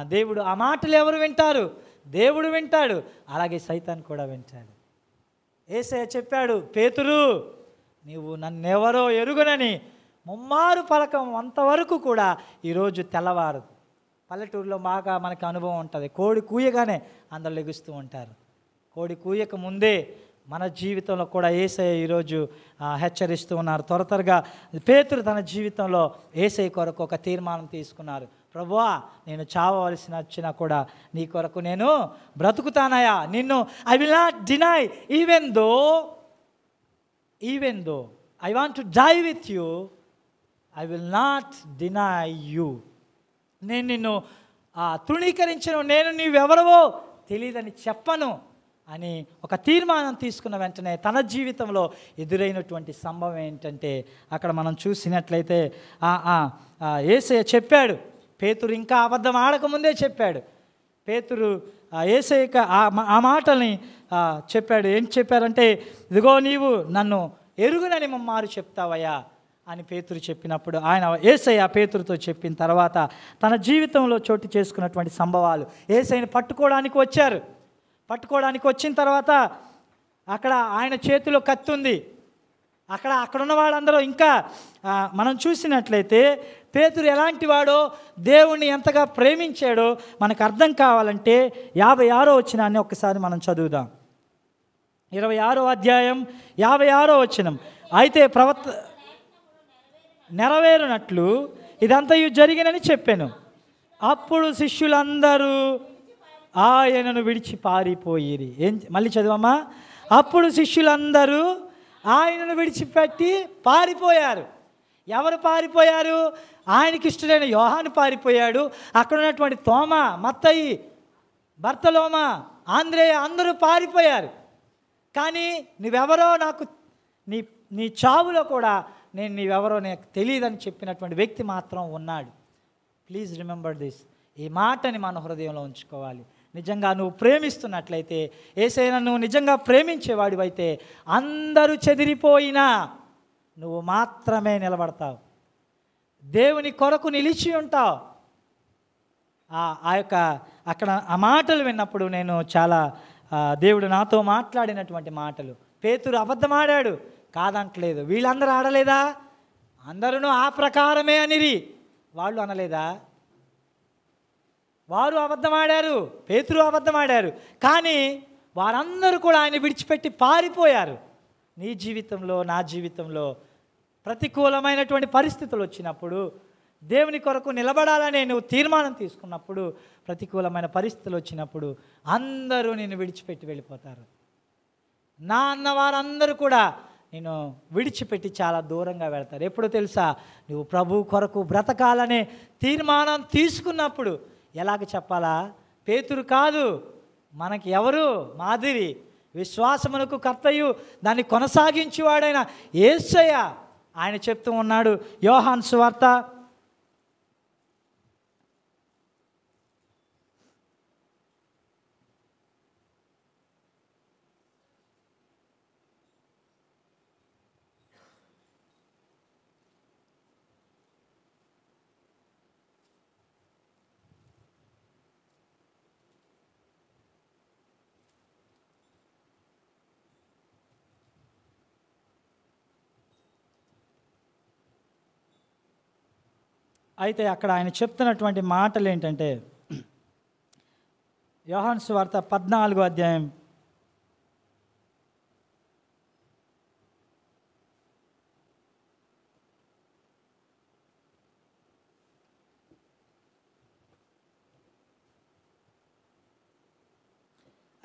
దేవుడు ఆ మాటలు ఎవరు వింటారు? దేవుడు వింటాడు. అలాగే సైతాన్ కూడా వింటాడు. ఏసయ్య చెప్పాడు పేతురు నీవు నన్నెవరో ఎరుగునని ముమ్మారు పలకం అంతవరకు కూడా ఈరోజు తెల్లవారు. పల్లెటూరులో బాగా మనకు అనుభవం ఉంటుంది. కోడి కూయగానే అందరు లెగుస్తూ ఉంటారు. కోడి కూయక ముందే మన జీవితంలో కూడా ఏసఐ ఈరోజు హెచ్చరిస్తూ ఉన్నారు. త్వర త్వరగా పేతురు తన జీవితంలో ఏసఐ కొరకు ఒక తీర్మానం తీసుకున్నారు. ప్రభువా నేను చావవలసిన వచ్చినా కూడా నీ కొరకు నేను బ్రతుకుతానయా నిన్ను I will not deny even though even though I want to die with you I will not deny you నేను నిన్ను ఆ, తృణీకరించను నేను నీవెవరవో తెలియదని చెప్పను అని ఒక తీర్మానం తీసుకున్న వెంటనే తన జీవితంలో ఎదురైనటువంటి సంభవం ఏంటంటే అక్కడ మనం చూసినట్లయితే ఆ, చెప్పాడు పేతురు ఇంకా అబద్ధం ఆడకముందే చెప్పాడు. పేతురు ఆ ఆ మాటని చెప్పాడు. ఏం చెప్పారంటే ఇదిగో నీవు నన్ను ఎరుగునని మమ్మారు చెప్తావయ్యా అని పేతురు చెప్పినప్పుడు ఆయన ఏసయ్య పేతురుతో చెప్పిన తర్వాత తన జీవితంలో చోటు చేసుకున్నటువంటి సంభవాలు ఏసైని పట్టుకోవడానికి వచ్చారు. పట్టుకోవడానికి వచ్చిన తర్వాత అక్కడ ఆయన చేతిలో కత్తి ఉంది. అక్కడ అక్కడ ఉన్న వాళ్ళందరూ ఇంకా మనం చూసినట్లయితే పేతురు ఎలాంటి వాడో దేవుణ్ణి ఎంతగా ప్రేమించాడో మనకు అర్థం కావాలంటే యాభై ఆరో వచ్చినాన్ని ఒక్కసారి మనం చదువుదాం. ఇరవై ఆరో అధ్యాయం యాభై ఆరో వచ్చినం అయితే ప్రవర్త నెరవేరునట్లు ఇదంతయు జరిగినని చెప్పాను. అప్పుడు శిష్యులందరూ ఆయనను విడిచి పారిపోయిరి. ఏం మళ్ళీ చదివమ్మా. అప్పుడు శిష్యులందరూ ఆయనను విడిచిపెట్టి పారిపోయారు. ఎవరు పారిపోయారు? ఆయనకి ఇష్టమైన యోహాను పారిపోయాడు. అక్కడ ఉన్నటువంటి తోమ మత్తయి భర్తలోమ ఆంధ్రేయ అందరూ పారిపోయారు. కానీ నువ్వెవరో నాకు నీ నీ చావులో కూడా నేను నీవెవరో నాకు తెలియదని చెప్పినటువంటి వ్యక్తి మాత్రం ఉన్నాడు. ప్లీజ్ రిమెంబర్ దిస్ ఈ మాటని మన హృదయంలో ఉంచుకోవాలి. నిజంగా నువ్వు ప్రేమిస్తున్నట్లయితే ఏసైనా నువ్వు నిజంగా ప్రేమించేవాడివైతే అందరూ చెదిరిపోయినా నువ్వు మాత్రమే నిలబడతావు. దేవుని కొరకు నిలిచి ఉంటావు. ఆ ఆ యొక్క అక్కడ ఆ మాటలు విన్నప్పుడు నేను చాలా దేవుడు నాతో మాట్లాడినటువంటి మాటలు. పేతురు అబద్ధమాడాడు. కాదంటలేదు. వీళ్ళందరూ ఆడలేదా? అందరూ ఆ ప్రకారమే అనిరి. వాళ్ళు అనలేదా? వారు అబద్ధమాడారు పేతురు అబద్ధమాడారు. కానీ వారందరూ కూడా ఆయన విడిచిపెట్టి పారిపోయారు. నీ జీవితంలో నా జీవితంలో ప్రతికూలమైనటువంటి పరిస్థితులు వచ్చినప్పుడు దేవుని కొరకు నిలబడాలని నువ్వు తీర్మానం తీసుకున్నప్పుడు ప్రతికూలమైన పరిస్థితులు వచ్చినప్పుడు అందరూ నేను విడిచిపెట్టి వెళ్ళిపోతారు. నా అన్న వారందరూ కూడా నేను విడిచిపెట్టి చాలా దూరంగా వెళ్తారు. ఎప్పుడు తెలుసా? నువ్వు ప్రభు కొరకు బ్రతకాలనే తీర్మానం తీసుకున్నప్పుడు ఎలాగ చెప్పాలా? పేతురు కాదు మనకి ఎవరు? మాదిరి. విశ్వాసమునకు కర్తయు దాన్ని కొనసాగించేవాడైన ఏసయ్య ఆయన చెప్తూ ఉన్నాడు. యోహాన్ సువార్త అయితే అక్కడ ఆయన చెప్తున్నటువంటి మాటలు ఏంటంటే యోహాన్ వార్త పద్నాలుగో అధ్యాయం.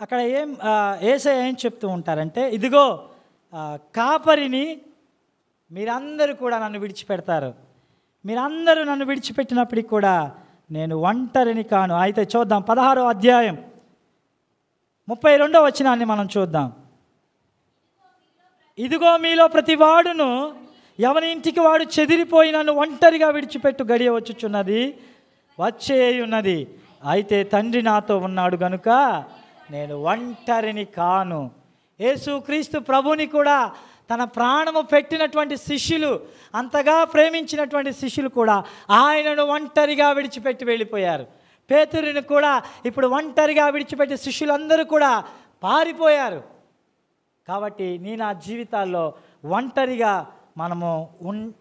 అక్కడ ఏం ఏసై ఏం చెప్తూ ఉంటారంటే ఇదిగో కాపరిని మీరందరూ కూడా నన్ను విడిచిపెడతారు. మీరందరూ నన్ను విడిచిపెట్టినప్పటికి కూడా నేను ఒంటరిని కాను. అయితే చూద్దాం పదహారో అధ్యాయం ముప్పై రెండో వచనాన్ని మనం చూద్దాం. ఇదిగో మీలో ప్రతి వాడును ఎవరి ఇంటికి వాడు చెదిరిపోయి నన్ను ఒంటరిగా విడిచిపెట్టు గడియ వచ్చుచున్నది వచ్చే ఉన్నది అయితే తండ్రి నాతో ఉన్నాడు గనుక నేను ఒంటరిని కాను. యేసుక్రీస్తు ప్రభుని కూడా తన ప్రాణము పెట్టినటువంటి శిష్యులు అంతగా ప్రేమించినటువంటి శిష్యులు కూడా ఆయనను ఒంటరిగా విడిచిపెట్టి వెళ్ళిపోయారు. పేతురిని కూడా ఇప్పుడు ఒంటరిగా విడిచిపెట్టి శిష్యులందరూ కూడా పారిపోయారు. కాబట్టి నీ నా జీవితాల్లో ఒంటరిగా మనము ఉన్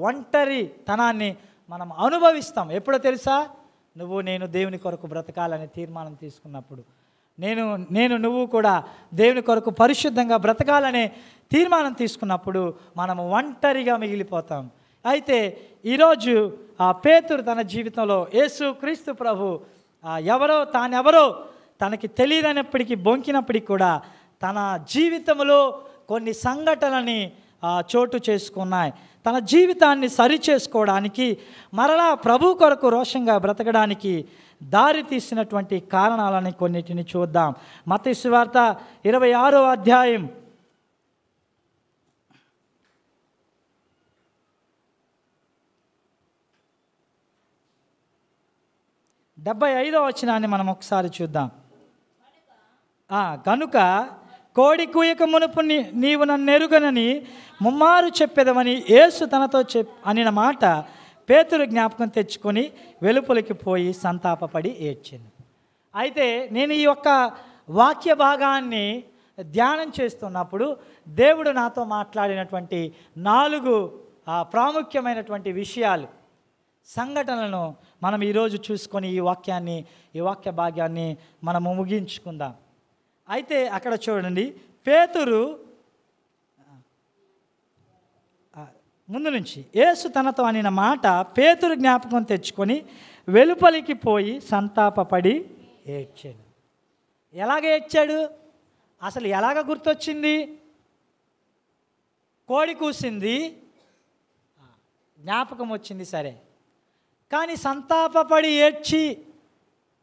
ఒంటరితనాన్ని మనం అనుభవిస్తాం. ఎప్పుడో తెలుసా? నువ్వు నేను దేవుని కొరకు బ్రతకాలని తీర్మానం తీసుకున్నప్పుడు. నేను నేను నువ్వు కూడా దేవుని కొరకు పరిశుద్ధంగా బ్రతకాలనే తీర్మానం తీసుకున్నప్పుడు మనము ఒంటరిగా మిగిలిపోతాం. అయితే ఈరోజు ఆ పేతురు తన జీవితంలో యేసు క్రీస్తు ప్రభు ఎవరో తానెవరో తనకి తెలియదనప్పటికీ బొంకినప్పటికీ కూడా తన జీవితంలో కొన్ని సంఘటనలని చోటు చేసుకున్నాయి. తన జీవితాన్ని సరి చేసుకోవడానికి మరలా ప్రభు కొరకు రోషంగా బ్రతకడానికి దారి తీసినటువంటి కారణాలని కొన్నిటిని చూద్దాం. మత వార్త ఇరవై ఆరో అధ్యాయం. డెబ్బై ఐదో వచనాన్ని మనం ఒకసారి చూద్దాం. ఆ, కనుక కోడి కూయక మునుపు నీవు నన్ను ఎరుగనని ముమ్మారు చెప్పేదమని యేసు తనతో చెప్ అనిన మాట పేతురు జ్ఞాపకం తెచ్చుకొని వెలుపలికి పోయి సంతాపపడి ఏడ్చింది. అయితే నేను ఈ యొక్క వాక్య భాగాన్ని ధ్యానం చేస్తున్నప్పుడు దేవుడు నాతో మాట్లాడినటువంటి నాలుగు ప్రాముఖ్యమైనటువంటి విషయాలు సంఘటనలను మనం ఈరోజు చూసుకొని ఈ వాక్యాన్ని ఈ వాక్య భాగ్యాన్ని మనము ముగించుకుందాం. అయితే అక్కడ చూడండి పేతురు ఆ, ముందు నుంచి యేసు తనతో అనిన మాట పేతురు జ్ఞాపకం తెచ్చుకొని వెలుపలికి పోయి సంతాపపడి ఏడ్చాడు. ఎలాగ ఏడ్చాడు? అసలు ఎలాగ గుర్తొచ్చింది? కోడి కూసింది. జ్ఞాపకం వచ్చింది సరే. కానీ సంతాపపడి ఏడ్చి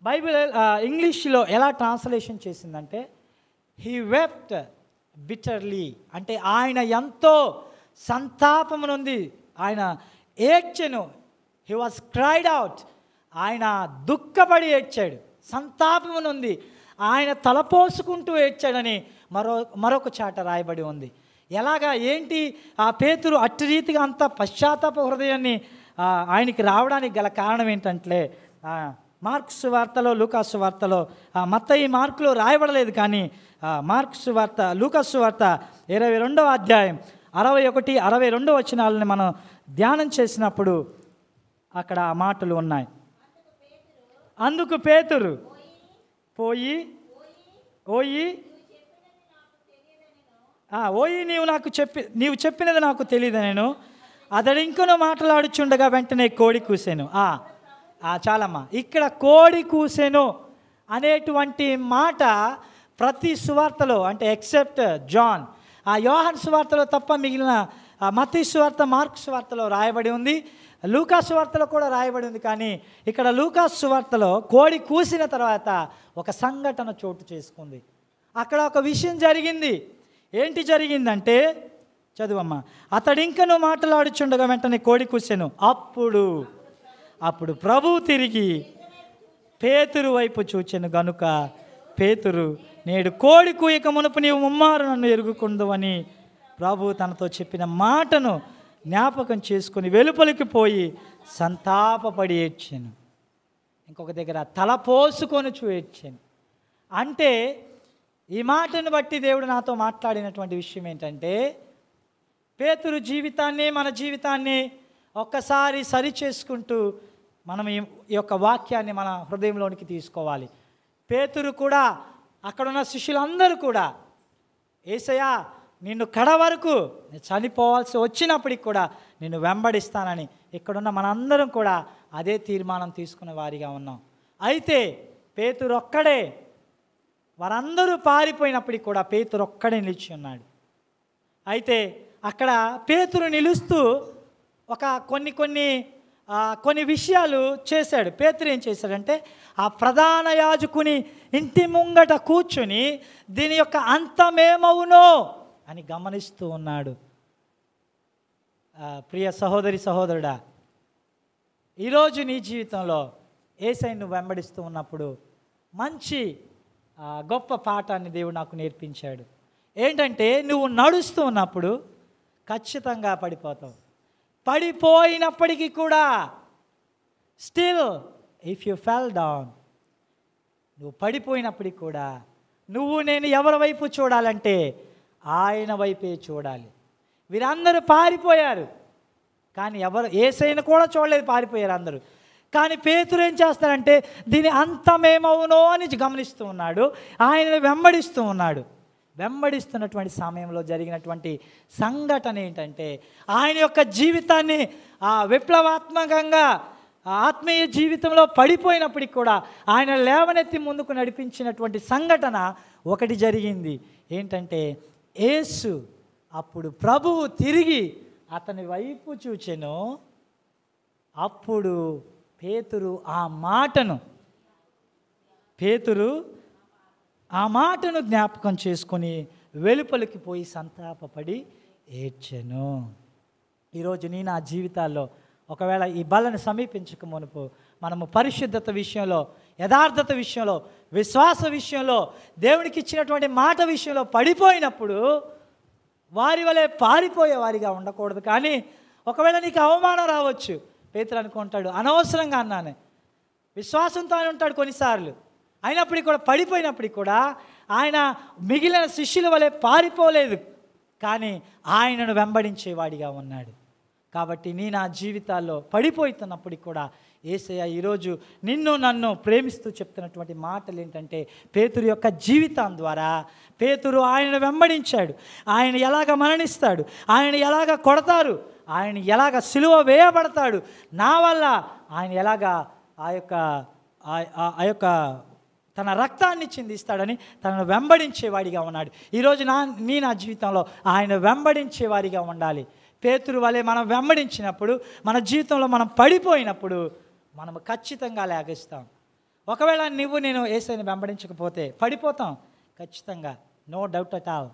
బైబిల్ ఇంగ్లీష్లో ఎలా ట్రాన్స్లేషన్ చేసిందంటే హీ వెప్ట్ బిటర్లీ అంటే ఆయన ఎంతో సంతాపమునుంది. ఆయన ఏడ్చెను. హీ వాజ్ క్రైడ్ అవుట్ ఆయన దుఃఖపడి ఏడ్చాడు. సంతాపమునుంది. ఆయన తలపోసుకుంటూ ఏడ్చాడని మరో మరొక చాట రాయబడి ఉంది. ఎలాగా? ఏంటి? ఆ పేతురు అట్టి రీతిగా అంత పశ్చాత్తాప హృదయాన్ని ఆయనకి రావడానికి గల కారణం ఏంటంటే మార్క్స్ వార్తలో లూకాసు వార్తలో మత్త ఈ మార్కులో రాయబడలేదు కానీ మార్క్స్ వార్త లూకాసు వార్త ఇరవై రెండవ అధ్యాయం అరవై ఒకటి అరవై రెండు వచనాలని మనం ధ్యానం చేసినప్పుడు అక్కడ ఆ మాటలు ఉన్నాయి. అందుకు పేతురు పోయి ఓయి ఓయి నీవు నాకు చెప్పి నీవు చెప్పినది నాకు తెలియదు నేను? అతడు ఇంకనూ మాట్లాడుచుండగా వెంటనే కోడి కూసాను. ఆ, చాలమ్మా. ఇక్కడ కోడి కూసాను అనేటువంటి మాట ప్రతి సువార్తలో అంటే ఎక్సెప్ట్ జాన్ ఆ యోహన్ సువార్తలో తప్ప మిగిలిన ఆ మతీ సువార్త మార్క్ సువార్తలో రాయబడి ఉంది. లూకా సువార్తలో కూడా రాయబడి ఉంది. కానీ ఇక్కడ లూకా సువార్తలో కోడి కూసిన తర్వాత ఒక సంఘటన చోటు చేసుకుంది. అక్కడ ఒక విషయం జరిగింది. ఏంటి జరిగిందంటే చదువమ్మా అతడు ఇంకను మాట్లాడుచుండగా వెంటనే కోడి కూసాను. అప్పుడు అప్పుడు ప్రభు తిరిగి పేతురు వైపు చూచెను. గనుక పేతురు నేడు కోడి కూయక మునుపు నీవు ముమ్మారు నన్ను ఎరుగుకుందువని ప్రభు తనతో చెప్పిన మాటను జ్ఞాపకం చేసుకుని వెలుపలికి పోయి సంతాపపడి ఏడ్చాను. ఇంకొక దగ్గర తల పోసుకొని చూడ్చాను అంటే ఈ మాటను బట్టి దేవుడు నాతో మాట్లాడినటువంటి విషయం ఏంటంటే పేతురు జీవితాన్ని మన జీవితాన్ని ఒక్కసారి సరి చేసుకుంటూ మనం ఈ యొక్క వాక్యాన్ని మన హృదయంలోనికి తీసుకోవాలి. పేతురు కూడా అక్కడున్న శిష్యులందరూ కూడా ఏసయ్యా నిన్ను కడ వరకు చనిపోవాల్సి వచ్చినప్పటికి కూడా నిన్ను వెంబడిస్తానని ఇక్కడున్న మనందరం కూడా అదే తీర్మానం తీసుకునే వారిగా ఉన్నాం. అయితే పేతురొక్కడే వారందరూ పారిపోయినప్పటికి కూడా పేతురు ఒక్కడే నిలిచి ఉన్నాడు. అయితే అక్కడ పేతురు నిలుస్తూ ఒక కొన్ని కొన్ని కొన్ని విషయాలు చేశాడు. పేతురు ఏం చేశాడంటే ఆ ప్రధాన యాజకుని ఇంటి ముంగట కూర్చుని దీని యొక్క అంతమేమవునో అని గమనిస్తూ ఉన్నాడు. ప్రియ సహోదరి సహోదరుడా ఈరోజు నీ జీవితంలో ఏసై నువ్వు వెంబడిస్తూ ఉన్నప్పుడు మంచి గొప్ప పాఠాన్ని దేవుడు నాకు నేర్పించాడు. ఏంటంటే నువ్వు నడుస్తూ ఉన్నప్పుడు ఖచ్చితంగా పడిపోతావు. పడిపోయినప్పటికీ కూడా still if you fell down నువ్వు పడిపోయినప్పటికి కూడా నువ్వు నేను ఎవరి వైపు చూడాలంటే ఆయన వైపే చూడాలి. వీరందరూ పారిపోయారు. కానీ ఎవరు ఏసైన కూడా చూడలేదు పారిపోయారు అందరూ. కానీ పేతురు ఏం చేస్తారంటే దీని అంతమేమవునో అని గమనిస్తూ ఉన్నాడు. ఆయనను వెంబడిస్తూ ఉన్నాడు. వెంబడిస్తున్నటువంటి సమయంలో జరిగినటువంటి సంఘటన ఏంటంటే ఆయన యొక్క జీవితాన్ని ఆ విప్లవాత్మకంగా ఆత్మీయ జీవితంలో పడిపోయినప్పటికి కూడా ఆయన లేవనెత్తి ముందుకు నడిపించినటువంటి సంఘటన ఒకటి జరిగింది. ఏంటంటే ఏసు అప్పుడు ప్రభువు తిరిగి అతని వైపు చూచెను. అప్పుడు పేతురు ఆ మాటను పేతురు ఆ మాటను జ్ఞాపకం చేసుకొని వెలుపలికి పోయి సంతాపపడి ఏడ్చాను. ఈరోజు నీ నా జీవితాల్లో ఒకవేళ ఈ బలను సమీపించక మునుపు మనము పరిశుద్ధత విషయంలో యథార్థత విషయంలో విశ్వాస విషయంలో దేవునికి ఇచ్చినటువంటి మాట విషయంలో పడిపోయినప్పుడు వారి వలె పారిపోయే వారిగా ఉండకూడదు. కానీ ఒకవేళ నీకు అవమానం రావచ్చు పేతులు అనుకుంటాడు అనవసరంగా అన్నానే. విశ్వాసంతో ఉంటాడు కొన్నిసార్లు. అయినప్పటికీ కూడా పడిపోయినప్పటికీ కూడా ఆయన మిగిలిన శిష్యుల వలె పారిపోలేదు. కానీ ఆయనను వెంబడించేవాడిగా ఉన్నాడు. కాబట్టి నీ నా జీవితాల్లో పడిపోతున్నప్పటికి కూడా ఏసయ్య ఈరోజు నిన్ను నన్ను ప్రేమిస్తూ చెప్తున్నటువంటి మాటలు ఏంటంటే పేతురు యొక్క జీవితం ద్వారా పేతురు ఆయనను వెంబడించాడు. ఆయన ఎలాగ మరణిస్తాడు? ఆయన ఎలాగ కొడతారు? ఆయన ఎలాగ సిలువ వేయబడతాడు? నా వల్ల ఆయన ఎలాగ ఆ యొక్క ఆ- ఆ- ఆ యొక్క తన రక్తాన్ని చిందిస్తాడని తనను వెంబడించేవాడిగా ఉన్నాడు. ఈరోజు నా నీ నా జీవితంలో ఆయన వెంబడించేవాడిగా ఉండాలి. పేతురు వలె మనం వెంబడించినప్పుడు మన జీవితంలో మనం పడిపోయినప్పుడు మనం ఖచ్చితంగా లేగిస్తాం. ఒకవేళ నువ్వు నేను ఏసైని వెంబడించకపోతే పడిపోతాం. ఖచ్చితంగా. No doubt at all.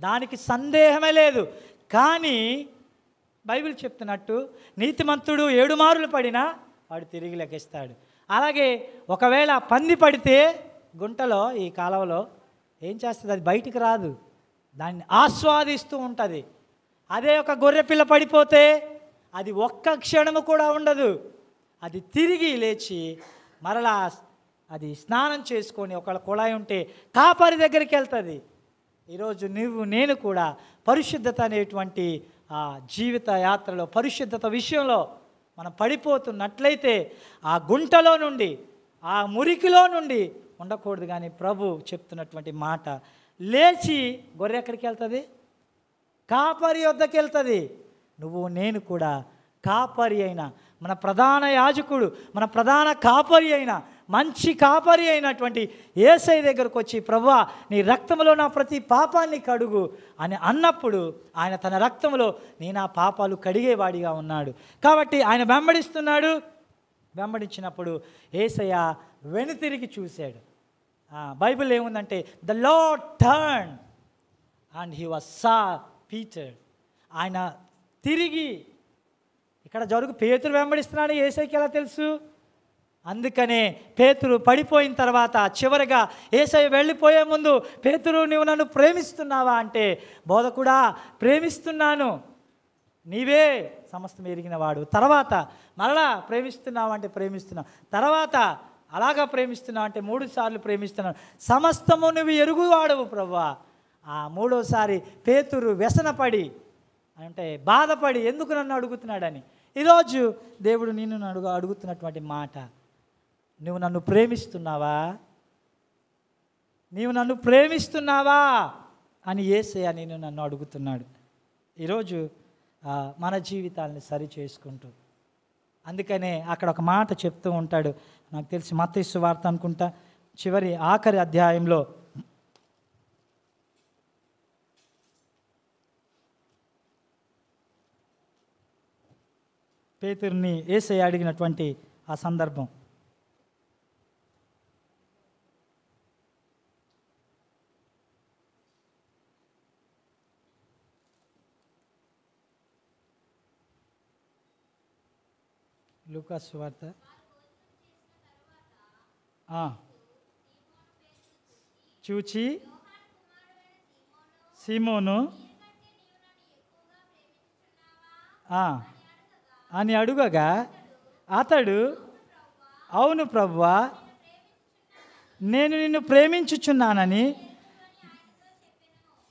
దానికి సందేహమే లేదు. కానీ బైబిల్ చెప్తున్నట్టు నీతిమంతుడు ఏడు మారులు పడినా వాడు తిరిగి లెక్కిస్తాడు అలాగే ఒకవేళ పంది పడితే గుంటలో ఈ కాలువలో ఏం చేస్తుంది? అది బయటికి రాదు. దాన్ని ఆస్వాదిస్తూ ఉంటుంది. అదే ఒక గొర్రె పిల్ల పడిపోతే అది ఒక్క క్షణము కూడా ఉండదు. అది తిరిగి లేచి మరలా అది స్నానం చేసుకొని ఒకళ్ళ కుళాయి ఉంటే కాపరి దగ్గరికి వెళ్తుంది. ఈరోజు నువ్వు నేను కూడా పరిశుద్ధత అనేటువంటి ఆ జీవిత యాత్రలో పరిశుద్ధత విషయంలో మనం పడిపోతున్నట్లయితే ఆ గుంటలో నుండి ఆ మురికిలో నుండి ఉండకూడదు. కానీ ప్రభు చెప్తున్నటువంటి మాట లేచి గొర్రె ఎక్కడికి వెళ్తుంది? కాపరి వద్దకు వెళ్తుంది. నువ్వు నేను కూడా కాపరి అయిన మన ప్రధాన యాజకుడు మన ప్రధాన కాపరి అయిన మంచి కాపరి అయినటువంటి ఏసై దగ్గరకు వచ్చి ప్రభా నీ రక్తంలో నా ప్రతి పాపాన్ని కడుగు అని అన్నప్పుడు ఆయన తన రక్తంలో నీ నా పాపాలు కడిగేవాడిగా ఉన్నాడు. కాబట్టి ఆయన వెంబడిస్తున్నాడు. వెంబడించినప్పుడు ఏసయ్య వెనుతిరిగి చూశాడు. బైబిల్ ఏముందంటే the Lord turn and he was saw Peter. ఆయన తిరిగి ఇక్కడ జరుగు పేతురు వెంబడిస్తున్నాడు. ఏసైకి ఎలా తెలుసు? అందుకనే పేతురు పడిపోయిన తర్వాత చివరిగా ఏసై వెళ్ళిపోయే ముందు పేతురు నువ్వు నన్ను ప్రేమిస్తున్నావా? అంటే బోధకుడా ప్రేమిస్తున్నాను. నీవే సమస్తం ఎరిగినవాడు. తర్వాత మరలా ప్రేమిస్తున్నావు అంటే ప్రేమిస్తున్నావు. తర్వాత అలాగా ప్రేమిస్తున్నావు అంటే మూడు సార్లు ప్రేమిస్తున్నావు. సమస్తము నువ్వు ఎరుగువాడవు ప్రవ్వా. ఆ మూడోసారి పేతురు వ్యసనపడి అంటే బాధపడి ఎందుకు నన్ను అడుగుతున్నాడని? ఈరోజు దేవుడు నిన్ను అడుగు అడుగుతున్నటువంటి మాట. నువ్వు నన్ను ప్రేమిస్తున్నావా? నీవు నన్ను ప్రేమిస్తున్నావా? అని ఏసయ్య నేను నన్ను అడుగుతున్నాడు. ఈరోజు మన జీవితాలని సరి చేసుకుంటూ. అందుకనే అక్కడ ఒక మాట చెప్తూ ఉంటాడు. నాకు తెలిసి మత్తయిస్సు వార్త అనుకుంటా. చివరి ఆఖరి అధ్యాయంలో పేతుర్ని ఏసై అడిగినటువంటి ఆ సందర్భం. లూకాస్ వార్త. చూచి సీమోను. అని అడుగగా అతడు అవును ప్రవ్వా నేను నిన్ను ప్రేమించుచున్నానని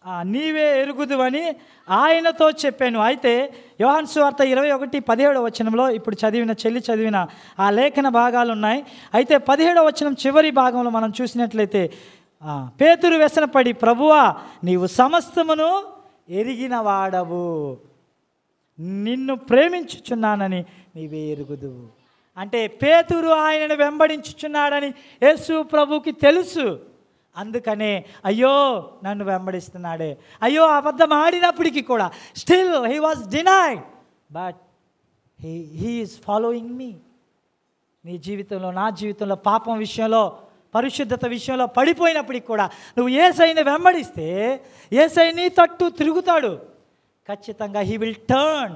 నీవే ఎరుగుదువని ఆయనతో చెప్పాను. అయితే యోహన్ సువార్త ఇరవై ఒకటి పదిహేడవ వచనంలో ఇప్పుడు చదివిన చెల్లి చదివిన ఆ లేఖన భాగాలు ఉన్నాయి. అయితే పదిహేడవ వచనం చివరి భాగంలో మనం చూసినట్లయితే పేతురు వ్యసనపడి ప్రభువా నీవు సమస్తమును ఎరిగిన వాడవు నిన్ను ప్రేమించుచున్నానని నీవే ఎరుగుదువు. అంటే పేతురు ఆయనను వెంబడించుచున్నాడని యేసు ప్రభుకి తెలుసు. అందుకనే అయ్యో నన్ను వెంబడిస్తున్నాడే. అయ్యో అబద్ధం ఆడినప్పటికీ కూడా still he was denied but he he is following me నీ జీవితంలో నా జీవితంలో పాపం విషయంలో పరిశుద్ధత విషయంలో పడిపోయినప్పటికి కూడా నువ్వు ఏ సైని వెంబడిస్తే ఏ సైని తట్టు తిరుగుతాడు. ఖచ్చితంగా he will turn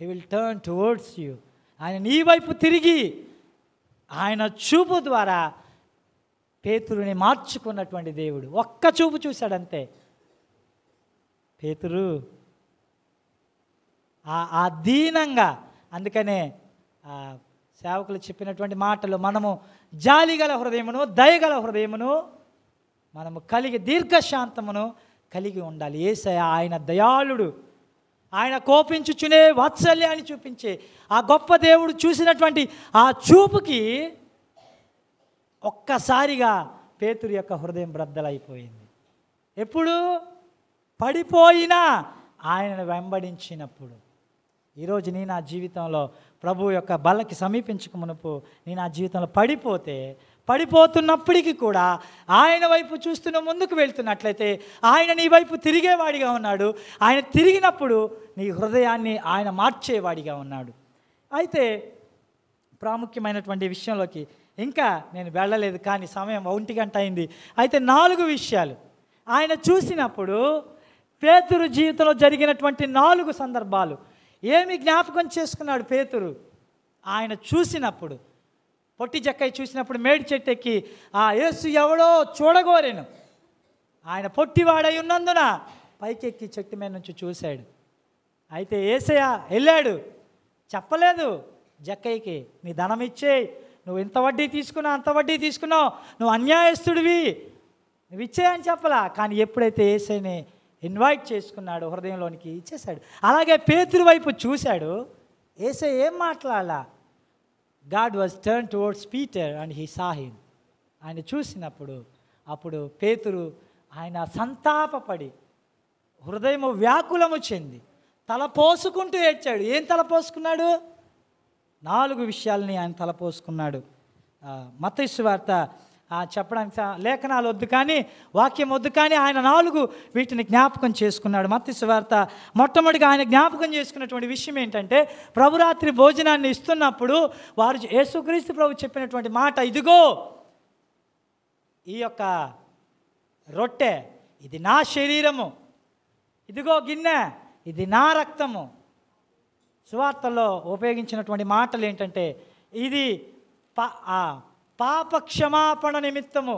he will turn towards you ఆయన నీ వైపు తిరిగి ఆయన చూపు ద్వారా పేతురుని మార్చుకున్నటువంటి దేవుడు. ఒక్క చూపు చూశాడంతే. పేతురు ఆ ఆ దీనంగా అందుకనే ఆ సేవకులు చెప్పినటువంటి మాటలు మనము జాలిగల హృదయమును దయగల హృదయమును మనము కలిగి దీర్ఘశాంతమును కలిగి ఉండాలి. ఏసయ ఆయన దయాళుడు. ఆయన కోపించుచునే వాత్సల్యాన్ని చూపించే ఆ గొప్ప దేవుడు చూసినటువంటి ఆ చూపుకి ఒక్కసారిగా పేతురు యొక్క హృదయం బ్రద్దలైపోయింది ఎప్పుడు? పడిపోయినా ఆయనను వెంబడించినప్పుడు. ఈరోజు నీ నా జీవితంలో ప్రభు యొక్క బలకి సమీపించక మునుపు నీ నా జీవితంలో పడిపోతే పడిపోతున్నప్పటికీ కూడా ఆయన వైపు చూస్తున్న ముందుకు వెళ్తున్నట్లయితే ఆయన నీ వైపు తిరిగేవాడిగా ఉన్నాడు. ఆయన తిరిగినప్పుడు నీ హృదయాన్ని ఆయన మార్చేవాడిగా ఉన్నాడు. అయితే ప్రాముఖ్యమైనటువంటి విషయంలోకి ఇంకా నేను వెళ్ళలేదు కానీ సమయం ఒంటి గంట అయింది. అయితే నాలుగు విషయాలు. ఆయన చూసినప్పుడు పేతురు జీవితంలో జరిగినటువంటి నాలుగు సందర్భాలు. ఏమి జ్ఞాపకం చేసుకున్నాడు పేతురు? ఆయన చూసినప్పుడు పొట్టి జక్కయ్య చూసినప్పుడు మేడి చెట్టు ఎక్కి ఆ యేసు ఎవడో చూడగోరేను. ఆయన పొట్టివాడై ఉన్నందున. పైకెక్కి చెట్టు మీద నుంచి చూశాడు. అయితే ఏసయ్య వెళ్ళాడు. చెప్పలేదు. జక్కయ్యకి నీ ధనం ఇచ్చేయి నువ్వు ఇంత వడ్డీ తీసుకున్నావు అంత వడ్డీ తీసుకున్నావు నువ్వు అన్యాయస్తుడివి. నువ్వు ఇచ్చేయని చెప్పలా. కానీ ఎప్పుడైతే ఏసైని ఇన్వైట్ చేసుకున్నాడు హృదయంలోనికి ఇచ్చేశాడు. అలాగే పేతురు వైపు చూశాడు. ఏసై ఏం మాట్లాడాలా? God was turn towards Peter and he saw him ఆయన చూసినప్పుడు అప్పుడు పేతురు ఆయన సంతాపపడి హృదయము వ్యాకులము చెంది తల పోసుకుంటూ ఏడ్చాడు. ఏం తల పోసుకున్నాడు? నాలుగు విషయాల్ని ఆయన తలపోసుకున్నాడు. మతైసు వార్త చెప్పడానికి లేఖనాలు వద్దు కానీ వాక్యం వద్దు కానీ ఆయన నాలుగు వీటిని జ్ఞాపకం చేసుకున్నాడు. మత్స్సు వార్త మొట్టమొదటిగా ఆయన జ్ఞాపకం చేసుకున్నటువంటి విషయం ఏంటంటే ప్రభురాత్రి భోజనాన్ని ఇస్తున్నప్పుడు వారు యేసుక్రీస్తు ప్రభు చెప్పినటువంటి మాట ఇదిగో ఈ యొక్క రొట్టె ఇది నా శరీరము. ఇదిగో గిన్నె ఇది నా రక్తము. సువార్తల్లో ఉపయోగించినటువంటి మాటలు ఏంటంటే ఇది పా పాప క్షమాపణ నిమిత్తము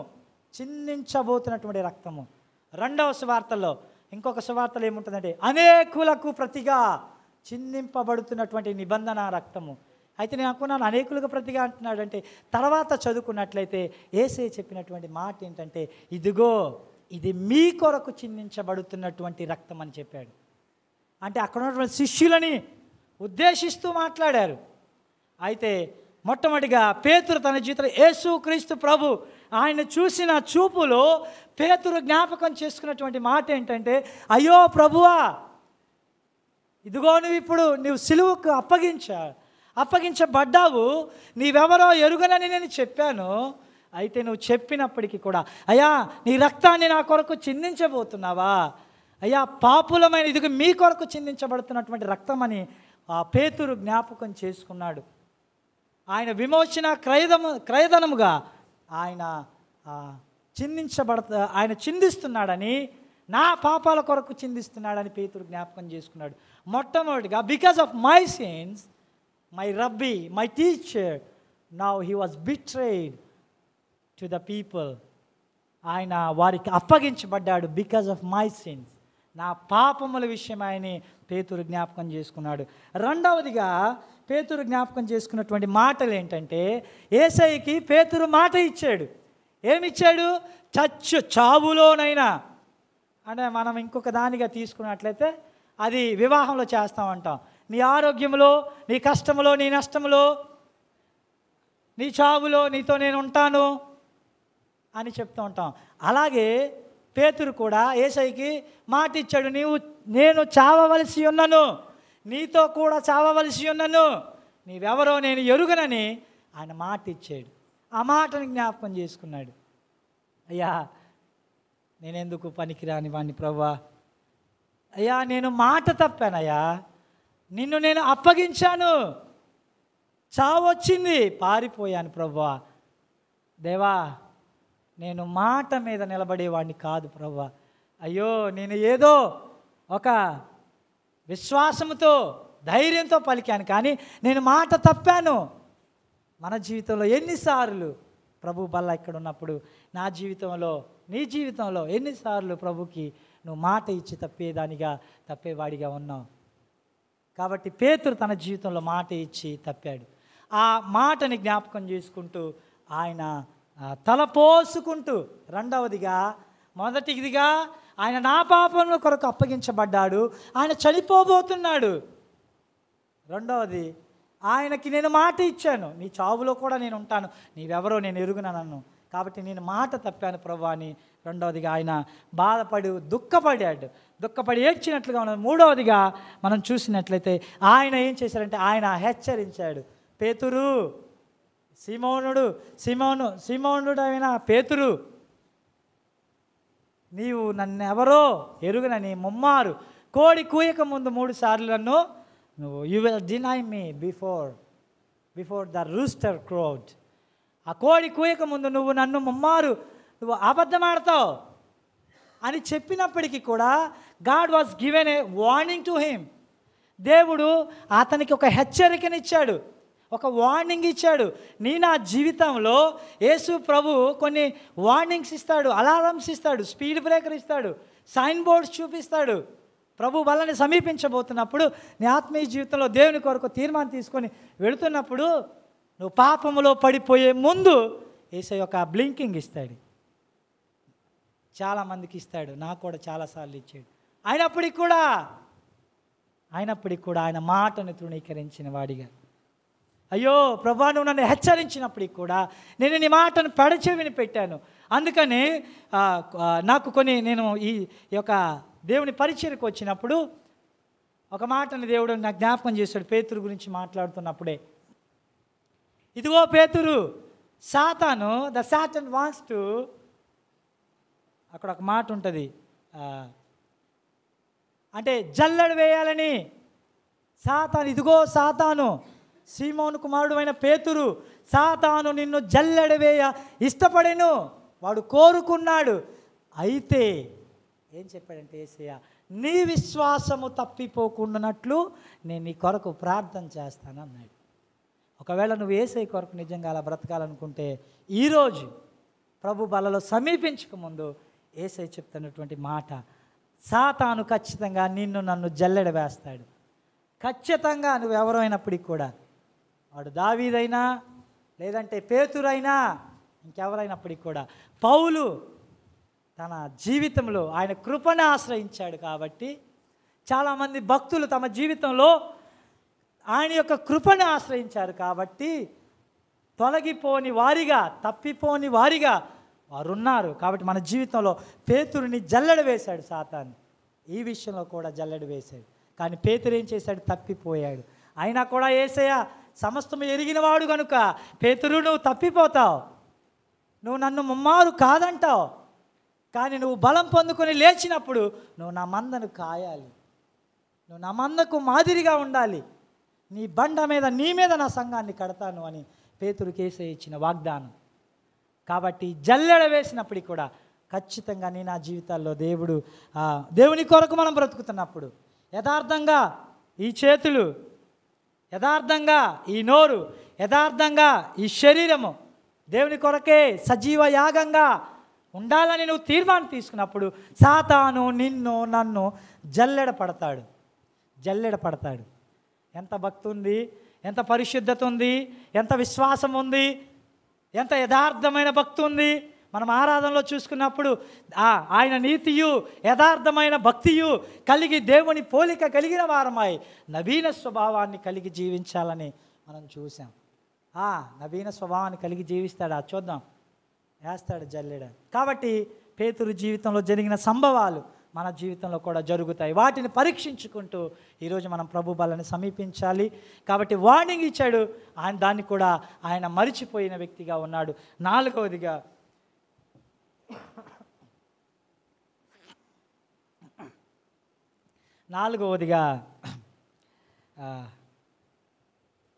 చిందించబోతున్నటువంటి రక్తము. రెండవ సువార్తల్లో ఇంకొక సువార్తలు ఏముంటుందంటే అనేకులకు ప్రతిగా చిందింపబడుతున్నటువంటి నిబంధన రక్తము. అయితే నేను అనుకున్నాను అనేకులకు ప్రతిగా అంటున్నాడంటే తర్వాత చదువుకున్నట్లయితే ఏసే చెప్పినటువంటి మాట ఏంటంటే ఇదిగో ఇది మీ కొరకు చిందించబడుతున్నటువంటి రక్తం అని చెప్పాడు. అంటే అక్కడ ఉన్నటువంటి శిష్యులని ఉద్దేశిస్తూ మాట్లాడారు. అయితే మొట్టమొదటిగా పేతురు తన జీవితంలో యేసు క్రీస్తు ప్రభు ఆయన చూసిన చూపులో పేతురు జ్ఞాపకం చేసుకున్నటువంటి మాట ఏంటంటే అయ్యో ప్రభువా ఇదిగో నువ్వు ఇప్పుడు నువ్వు సిలువకు అప్పగించా అప్పగించబడ్డావు నీవెవరో ఎరుగనని నేను చెప్పాను. అయితే నువ్వు చెప్పినప్పటికీ కూడా అయ్యా నీ రక్తాన్ని నా కొరకు చిందించబోతున్నావా? అయ్యా పాపులమైన ఇదిగో మీ కొరకు చిందించబడుతున్నటువంటి రక్తం అని ఆ పేతురు జ్ఞాపకం చేసుకున్నాడు. ఆయన విమోచన క్రయదము క్రయధనముగా ఆయన చిందించబడత ఆయన చిందిస్తున్నాడని నా పాపాల కొరకు చిందిస్తున్నాడని పేతురు జ్ఞాపకం చేసుకున్నాడు. మొట్టమొదటిగా because of my sins my rabbi my teacher now he was betrayed to the people ఆయన వారికి అప్పగించబడ్డాడు బికాజ్ ఆఫ్ మై సిన్స్ నా పాపముల విషయం ఆయన పేతురు జ్ఞాపకం చేసుకున్నాడు. రెండవదిగా పేతురు జ్ఞాపకం చేసుకున్నటువంటి మాటలు ఏంటంటే ఏసైకి పేతురు మాట ఇచ్చాడు. ఏమిచ్చాడు? చచ్చు చావులోనైనా. అంటే మనం ఇంకొక దానిగా తీసుకున్నట్లయితే అది వివాహంలో చేస్తామంటాం నీ ఆరోగ్యంలో నీ కష్టములో నీ నష్టములో నీ చావులో నీతో నేను ఉంటాను అని చెప్తూ ఉంటాం. అలాగే పేతురు కూడా ఏసైకి మాట ఇచ్చాడు నీవు నేను చావవలసి ఉన్నను. నీతో కూడా చావవలసి ఉన్నను. నీవెవరో నేను ఎరుగనని ఆయన మాట ఇచ్చాడు ఆ మాటని జ్ఞాపకం చేసుకున్నాడు. అయ్యా నేనెందుకు పనికిరాని వాడిని ప్రవ్వా? అయ్యా నేను మాట తప్పానయ్యా. నిన్ను నేను అప్పగించాను. చావొచ్చింది పారిపోయాను ప్రవ్వా. దేవా నేను మాట మీద నిలబడేవాడిని కాదు ప్రవ్వా. అయ్యో నేను ఏదో ఒక విశ్వాసముతో ధైర్యంతో పలికాను. కానీ నేను మాట తప్పాను. మన జీవితంలో ఎన్నిసార్లు ప్రభు బల్ల ఇక్కడ ఉన్నప్పుడు నా జీవితంలో నీ జీవితంలో ఎన్నిసార్లు ప్రభుకి నువ్వు మాట ఇచ్చి తప్పేదానిగా తప్పేవాడిగా ఉన్నావు. కాబట్టి పేతురు తన జీవితంలో మాట ఇచ్చి తప్పాడు. ఆ మాటని జ్ఞాపకం చేసుకుంటూ ఆయన తలపోసుకుంటూ తల పోసుకుంటూ రెండవదిగా మొదటిదిగా ఆయన నా పాపముల కొరకు అప్పగించబడ్డాడు. ఆయన చనిపోబోతున్నాడు. రెండవది ఆయనకి నేను మాట ఇచ్చాను. నీ చావులో కూడా నేను ఉంటాను. నీవెవరో నేను ఎరుగున నన్ను? కాబట్టి నేను మాట తప్పాను ప్రభు అని రెండవదిగా ఆయన బాధపడి దుఃఖపడాడు. దుఃఖపడి ఏడ్చినట్లుగా ఉన్నది. మూడవదిగా మనం చూసినట్లయితే ఆయన ఏం చేశారంటే ఆయన హెచ్చరించాడు. పేతురు సీమోనుడు సీమోను సీమోనుడు అయిన పేతురు నీవు నన్ను ఎవరో ముమ్మారు. కోడి కూయక ముందు మూడు సార్లు నన్ను నువ్వు you will deny me before before the rooster crowed ఆ కోడి కూయక ముందు నువ్వు నన్ను ముమ్మారు నువ్వు అబద్ధమాడతావు అని చెప్పినప్పటికీ కూడా God was given a warning to him. దేవుడు అతనికి ఒక హెచ్చరికనిచ్చాడు. ఒక వార్నింగ్ ఇచ్చాడు. నీ నా జీవితంలో యేసు ప్రభు కొన్ని వార్నింగ్స్ ఇస్తాడు అలారమ్స్ ఇస్తాడు స్పీడ్ బ్రేకర్ ఇస్తాడు సైన్ బోర్డ్స్ చూపిస్తాడు. ప్రభు వల్లని సమీపించబోతున్నప్పుడు నీ ఆత్మీయ జీవితంలో దేవుని కొరకు తీర్మానం తీసుకొని వెళుతున్నప్పుడు నువ్వు పాపములో పడిపోయే ముందు ఏసై యొక్క బ్లింకింగ్ ఇస్తాడు. చాలామందికి ఇస్తాడు. నాకు కూడా చాలాసార్లు ఇచ్చాడు. అయినప్పటికి కూడా అయినప్పటికి కూడా ఆయన మాటను తృణీకరించిన వాడిగా. అయ్యో ప్రభా నువ్వు నన్ను హెచ్చరించినప్పటికి కూడా నేను నీ మాటను పెడచెవిని పెట్టాను. అందుకని నాకు కొన్ని నేను ఈ ఈ యొక్క దేవుని పరిచయకు వచ్చినప్పుడు ఒక మాటని దేవుడు నాకు జ్ఞాపకం చేశాడు పేతురు గురించి మాట్లాడుతున్నప్పుడే. ఇదిగో పేతురు సాతాను ద సాటన్ వాన్స్ టు అక్కడ ఒక మాట ఉంటుంది అంటే జల్లెడ వేయాలని సాతాను ఇదిగో సాతాను సీమోను కుమారుడు అయిన పేతురు సాతాను నిన్ను జల్లెడ వేయ ఇష్టపడెను. వాడు కోరుకున్నాడు. అయితే ఏం చెప్పాడంటే ఏసయ్య నీ విశ్వాసము తప్పిపోకుండానట్లు నేను నీ కొరకు ప్రార్థన చేస్తాను అన్నాడు ఒకవేళ నువ్వు ఏసై కొరకు నిజంగా అలా బ్రతకాలనుకుంటే ఈరోజు ప్రభు బలలో సమీపించకముందు ఏసై చెప్తున్నటువంటి మాట సాతాను ఖచ్చితంగా నిన్ను నన్ను జల్లెడ వేస్తాడు ఖచ్చితంగా నువ్వు ఎవరైనప్పటికి కూడా వాడు దావీదైనా లేదంటే పేతురైనా ఇంకెవరైనప్పటికి కూడా. పౌలు తన జీవితంలో ఆయన కృపను ఆశ్రయించాడు కాబట్టి చాలామంది భక్తులు తమ జీవితంలో ఆయన యొక్క కృపను ఆశ్రయించారు కాబట్టి తొలగిపోని వారిగా తప్పిపోని వారిగా వారు ఉన్నారు కాబట్టి మన జీవితంలో పేతురుని జల్లెడ వేశాడు సాతాన్ని ఈ విషయంలో కూడా జల్లెడ వేశాడు. కానీ పేతురు ఏం చేశాడు? తప్పిపోయాడు. అయినా కూడా ఏసయ్య సమస్తము ఎరిగినవాడు కనుక పేతురు నువ్వు తప్పిపోతావు. నువ్వు నన్ను ముమ్మారు కాదంటావు. కానీ నువ్వు బలం పొందుకొని లేచినప్పుడు నువ్వు నా మందను కాయాలి. నువ్వు నా మందకు మాదిరిగా ఉండాలి. నీ బండ మీద నీ మీద నా సంఘాన్ని కడతాను అని పేతురు కేసే ఇచ్చిన వాగ్దానం. కాబట్టి జల్లెడ వేసినప్పటికి కూడా ఖచ్చితంగా నీ నా జీవితాల్లో దేవుడు దేవుని కొరకు మనం బ్రతుకుతున్నప్పుడు యథార్థంగా ఈ చేతులు యథార్థంగా ఈ నోరు యథార్థంగా ఈ శరీరము దేవుని కొరకే సజీవ యాగంగా ఉండాలని నువ్వు తీర్మానం తీసుకున్నప్పుడు సాతాను నిన్ను నన్ను జల్లెడ పడతాడు. జల్లెడ పడతాడు. ఎంత భక్తి ఉంది ఎంత పరిశుద్ధత ఉంది ఎంత విశ్వాసం ఉంది ఎంత యథార్థమైన భక్తి ఉంది మనం ఆరాధనలో చూసుకున్నప్పుడు ఆయన నీతియు యథార్థమైన భక్తియు కలిగి దేవుని పోలిక కలిగిన వారమై నవీన స్వభావాన్ని కలిగి జీవించాలని మనం చూసాం ఆ నవీన స్వభావాన్ని కలిగి జీవిస్తాడా? చూద్దాం. వేస్తాడు జల్లెడ. కాబట్టి పేతురు జీవితంలో జరిగిన సంభవాలు మన జీవితంలో కూడా జరుగుతాయి. వాటిని పరీక్షించుకుంటూ ఈరోజు మనం ప్రభు బలని సమీపించాలి. కాబట్టి వార్నింగ్ ఇచ్చాడు. ఆయన దాన్ని కూడా ఆయన మరిచిపోయిన వ్యక్తిగా ఉన్నాడు. నాలుగవదిగా నాలుగవదిగా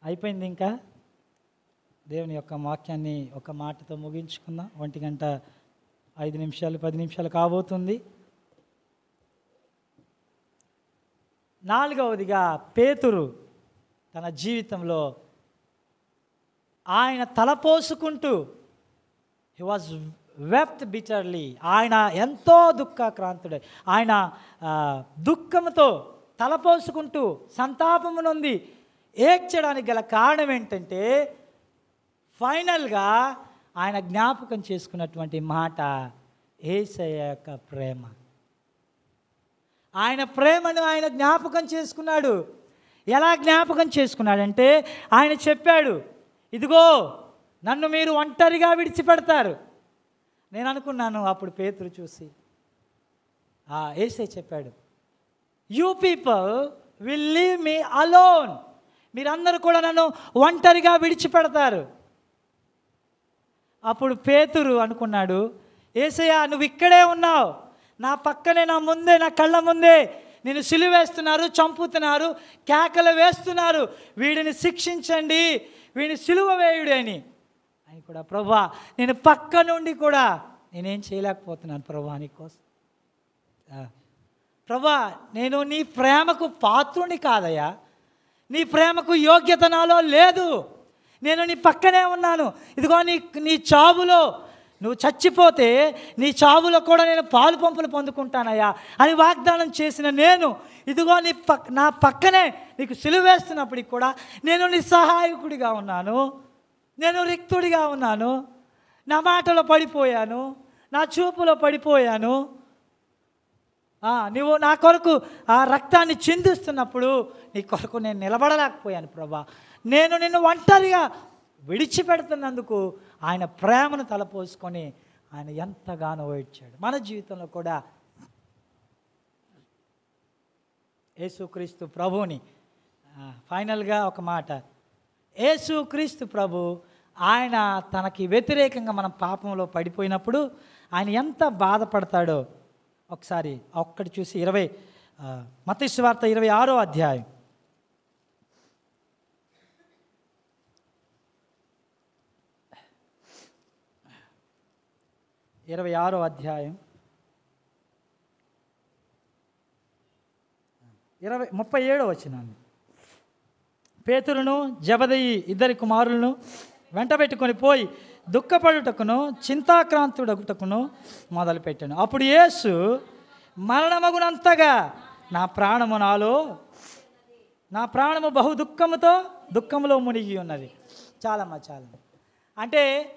అయిపోయింది ఇంకా? దేవుని యొక్క వాక్యాన్ని ఒక మాటతో ముగించుకుందాం. ఒంటి గంట ఐదు నిమిషాలు పది నిమిషాలు కాబోతుంది. నాలుగవదిగా పేతురు తన జీవితంలో ఆయన తలపోసుకుంటూ హీ వాజ్ వెప్ట్ బిటర్లీ ఆయన ఎంతో దుఃఖాక్రాంతుడై. ఆయన దుఃఖంతో తలపోసుకుంటూ సంతాపము నొంది ఏడ్చడానికి గల కారణం ఏంటంటే ఫైనల్గా ఆయన జ్ఞాపకం చేసుకున్నటువంటి మాట ఏసయ్య యొక్క ప్రేమ. ఆయన ప్రేమను ఆయన జ్ఞాపకం చేసుకున్నాడు. ఎలా జ్ఞాపకం చేసుకున్నాడంటే ఆయన చెప్పాడు ఇదిగో నన్ను మీరు ఒంటరిగా విడిచిపెడతారు. నేను అనుకున్నాను అప్పుడు పేతురు చూసి. ఏసే చెప్పాడు you people will leave me alone మీరందరూ కూడా నన్ను ఒంటరిగా విడిచిపెడతారు. అప్పుడు పేతురు అనుకున్నాడు ఏసయ్య నువ్వు ఇక్కడే ఉన్నావు. నా పక్కనే నా ముందే నా కళ్ళ ముందే నేను సిలువేస్తున్నారు చంపుతున్నారు కేకలు వేస్తున్నారు. వీడిని శిక్షించండి. వీడిని సిలువ వేయుడు అని అని కూడా. ప్రభా నేను పక్క నుండి కూడా నేనేం చేయలేకపోతున్నాను ప్రభా నీకోసం ప్రభా నేను నీ ప్రేమకు పాత్రుని కాదయ్యా. నీ ప్రేమకు యోగ్యత నాలో లేదు. నేను నీ పక్కనే ఉన్నాను. ఇదిగో నీ నీ చావులో నువ్వు చచ్చిపోతే నీ చావులో కూడా నేను పాలు పంపులు పొందుకుంటానయ్యా అని వాగ్దానం చేసిన నేను ఇదిగో నీ పక్ నా పక్కనే నీకు సిలువేస్తున్నప్పటికి కూడా నేను నీ సహాయకుడిగా ఉన్నాను. నేను రిక్తుడిగా ఉన్నాను. నా మాటలో పడిపోయాను. నా చూపులో పడిపోయాను. నువ్వు నా కొరకు ఆ రక్తాన్ని చిందిస్తున్నప్పుడు నీ కొరకు నేను నిలబడలేకపోయాను ప్రభా. నేను నిన్ను ఒంటరిగా విడిచిపెడుతున్నందుకు ఆయన ప్రేమను తలపోసుకొని ఆయన ఎంతగానో ఏడ్చాడు. మన జీవితంలో కూడా యేసుక్రీస్తు ప్రభుని ఫైనల్గా ఒక మాట. యేసుక్రీస్తు ప్రభు ఆయన తనకి వ్యతిరేకంగా మనం పాపంలో పడిపోయినప్పుడు ఆయన ఎంత బాధపడతాడో ఒకసారి ఒక్కటి చూసి ఇరవై మతేశ్వ వార్త ఇరవై ఆరో అధ్యాయం. ఇరవై ఆరో అధ్యాయం. ఇరవై ముప్పై ఏడో వచ్చినాను పేతురును జబదయి ఇద్దరి కుమారులను వెంటబెట్టుకొని పోయి దుఃఖపడుటకును చింతాక్రాంతుడగుటకును మొదలుపెట్టాను. అప్పుడు యేసు మరణమగునంతగా నా ప్రాణము నాలో నా ప్రాణము బహు దుఃఖముతో దుఃఖములో మునిగి ఉన్నది. చాలమ్మా చాలా. అంటే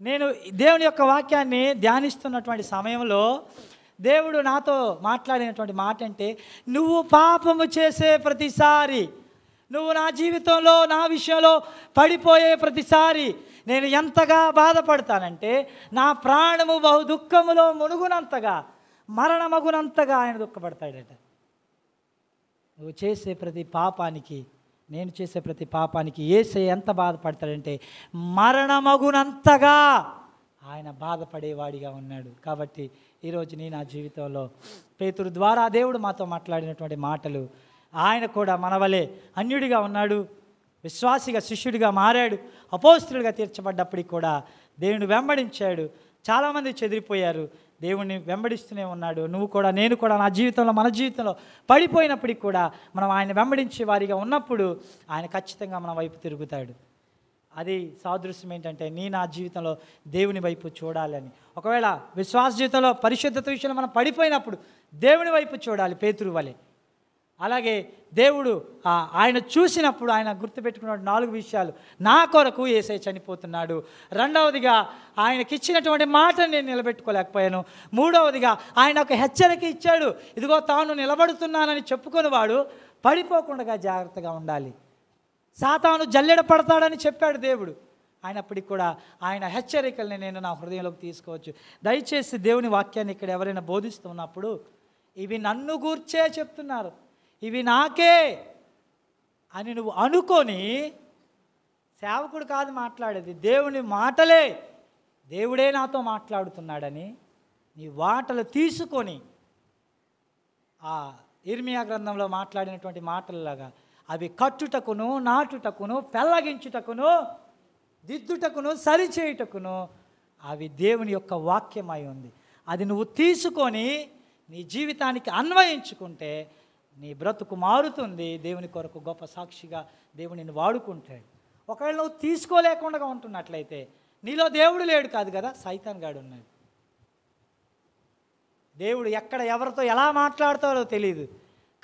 నేను దేవుని యొక్క వాక్యాన్ని ధ్యానిస్తున్నటువంటి సమయంలో దేవుడు నాతో మాట్లాడినటువంటి మాట అంటే నువ్వు పాపము చేసే ప్రతిసారి నువ్వు నా జీవితంలో నా విషయంలో పడిపోయే ప్రతిసారి నేను ఎంతగా బాధపడతానంటే నా ప్రాణము బహు దుఃఖములో మునుగునంతగా మరణమగునంతగా ఆయన దుఃఖపడతాడట. నువ్వు చేసే ప్రతి పాపానికి నేను చేసే ప్రతి పాపానికి ఏసే ఎంత బాధపడతాడంటే మరణమగునంతగా ఆయన బాధపడేవాడిగా ఉన్నాడు. కాబట్టి ఈరోజు నీ నా జీవితంలో పేతురు ద్వారా దేవుడు మాతో మాట్లాడినటువంటి మాటలు ఆయన కూడా మనవలే అన్యుడిగా ఉన్నాడు విశ్వాసిగా శిష్యుడిగా మారాడు అపోస్తులుగా తీర్చబడ్డప్పటికి కూడా దేవుని వెంబడించాడు. చాలామంది చెదిరిపోయారు. దేవుణ్ణి వెంబడిస్తూనే ఉన్నాడు. నువ్వు కూడా నేను కూడా నా జీవితంలో మన జీవితంలో పడిపోయినప్పటికి కూడా మనం ఆయన వెంబడించే వారిగా ఉన్నప్పుడు ఆయన ఖచ్చితంగా మన వైపు తిరుగుతాడు. అది సాదృశ్యం ఏంటంటే నీ నా జీవితంలో దేవుని వైపు చూడాలని. ఒకవేళ విశ్వాస జీవితంలో పరిశుద్ధత విషయంలో మనం పడిపోయినప్పుడు దేవుని వైపు చూడాలి పేతురు వలె. అలాగే దేవుడు ఆయన చూసినప్పుడు ఆయన గుర్తుపెట్టుకున్న నాలుగు విషయాలు. నా కొరకు ఏసై చనిపోతున్నాడు. రెండవదిగా ఆయనకి ఇచ్చినటువంటి మాట నేను నిలబెట్టుకోలేకపోయాను. మూడవదిగా ఆయన ఒక హెచ్చరిక ఇచ్చాడు. ఇదిగో తాను నిలబడుతున్నానని చెప్పుకొని వాడు పడిపోకుండా జాగ్రత్తగా ఉండాలి. సాతాను జల్లెడ పడతాడని చెప్పాడు దేవుడు. అయినప్పటికీ కూడా ఆయన హెచ్చరికల్ని నేను నా హృదయంలోకి తీసుకోవచ్చు. దయచేసి దేవుని వాక్యాన్ని ఇక్కడ ఎవరైనా బోధిస్తున్నప్పుడు ఇవి నన్ను గూర్చే చెప్తున్నారు. ఇవి నాకే అని నువ్వు అనుకొని సేవకుడు కాదు మాట్లాడేది దేవుని మాటలే దేవుడే నాతో మాట్లాడుతున్నాడని నీ మాటలు తీసుకొని ఆ ఇర్మియా గ్రంథంలో మాట్లాడినటువంటి మాటలలాగా అవి కట్టుటకును నాటుటకును పెళ్ళగించుటకును దిద్దుటకును సరిచేయుటకును అవి దేవుని యొక్క వాక్యమై ఉంది. అది నువ్వు తీసుకొని నీ జీవితానికి అన్వయించుకుంటే నీ బ్రతుకు మారుతుంది దేవుని కొరకు గొప్ప సాక్షిగా దేవునిని వాడుకుంటాడు. ఒకవేళ నువ్వు తీసుకోలేకుండా ఉంటున్నట్లయితే నీలో దేవుడు లేడు కాదు కదా సైతాన్ గాడు ఉన్నాడు. దేవుడు ఎక్కడ ఎవరితో ఎలా మాట్లాడతారో తెలియదు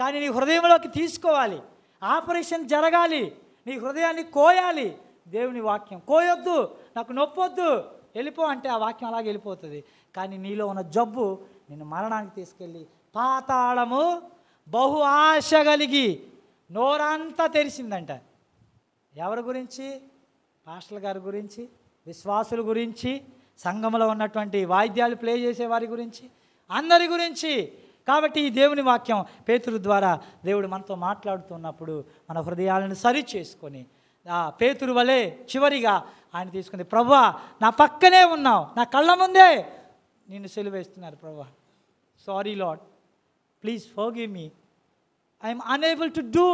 కానీ నీ హృదయంలోకి తీసుకోవాలి ఆపరేషన్ జరగాలి నీ హృదయాన్ని కోయాలి. దేవుని వాక్యం కోయొద్దు నాకు నొప్పొద్దు వెళ్ళిపో అంటే ఆ వాక్యం అలాగే వెళ్ళిపోతుంది. కానీ నీలో ఉన్న జబ్బు నిన్ను మరణానికి తీసుకెళ్ళి పాతాళము బహు ఆశ కలిగి నోరంతా తెరిసిందంట ఎవరి గురించి? పాస్టల్ గారి గురించి విశ్వాసుల గురించి సంఘంలో ఉన్నటువంటి వాయిద్యాలు ప్లే చేసే వారి గురించి అందరి గురించి. కాబట్టి ఈ దేవుని వాక్యం పేతురు ద్వారా దేవుడు మనతో మాట్లాడుతున్నప్పుడు మన హృదయాలను సరి చేసుకొని ఆ పేతురు వలె చివరిగా ఆయన తీసుకుంది ప్రభా నా పక్కనే ఉన్నావు నా కళ్ళ ముందే నిన్ను సెలివేస్తున్నారు ప్రభా. Sorry Lord please forgive me I'm unable to do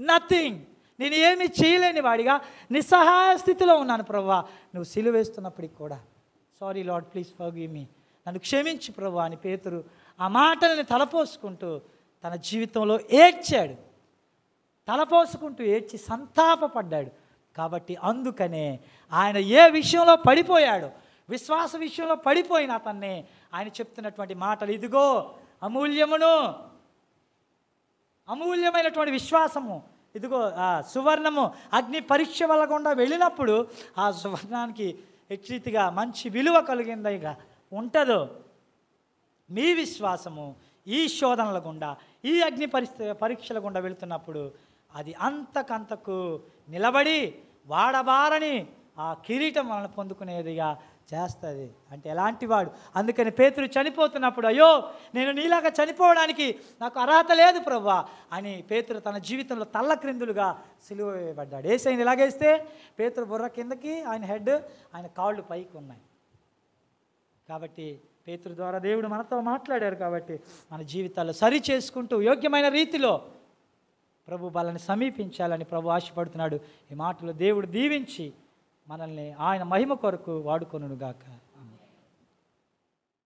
nothing నేను ఏమీ చేయలేని వాడిగా నిస్సహాయ స్థితిలో ఉన్నాను ప్రవ్వా నువ్వు సిలువేస్తున్నప్పటికి కూడా. Sorry Lord please forgive me నన్ను క్షమించి ప్రభు అని పేతురు ఆ మాటల్ని తలపోసుకుంటూ తన జీవితంలో ఏడ్చాడు. తలపోసుకుంటూ ఏడ్చి సంతాపపడ్డాడు. కాబట్టి అందుకనే ఆయన ఏ విషయంలో పడిపోయాడు విశ్వాస విషయంలో పడిపోయిన అతన్ని ఆయన చెప్తున్నటువంటి మాటలు ఇదిగో అమూల్యమును అమూల్యమైనటువంటి విశ్వాసము. ఇదిగో ఆ సువర్ణము అగ్ని పరీక్ష వల్ల గుండా వెళ్ళినప్పుడు ఆ సువర్ణానికి హెచ్చరితిగా మంచి విలువ కలిగిందిగా ఉంటుందో మీ విశ్వాసము ఈ శోధనల గుండా ఈ అగ్ని పరిస్థితి పరీక్షల గుండా వెళుతున్నప్పుడు అది అంతకంతకు నిలబడి వాడబారని ఆ కిరీటం వలన పొందుకునేదిగా చేస్తుంది. అంటే ఎలాంటి వాడు అందుకని పేతురు చనిపోతున్నప్పుడు అయ్యో నేను నీలాగా చనిపోవడానికి నాకు అర్హత లేదు ప్రభా అని పేతురు తన జీవితంలో తల్ల క్రిందులుగా సిలువ వేయబడ్డాడు. ఏసైన ఇలాగేస్తే పేతురు బుర్ర కిందకి ఆయన హెడ్ ఆయన కాళ్ళు పైకి ఉన్నాయి. కాబట్టి పేతురు ద్వారా దేవుడు మనతో మాట్లాడారు కాబట్టి మన జీవితాల్లో సరి చేసుకుంటూ యోగ్యమైన రీతిలో ప్రభు బలని సమీపించాలని ప్రభు ఆశపడుతున్నాడు. ఈ మాటలు దేవుడు దీవించి మనల్ని ఆయన మహిమ కొరకు వాడుకొనుగాక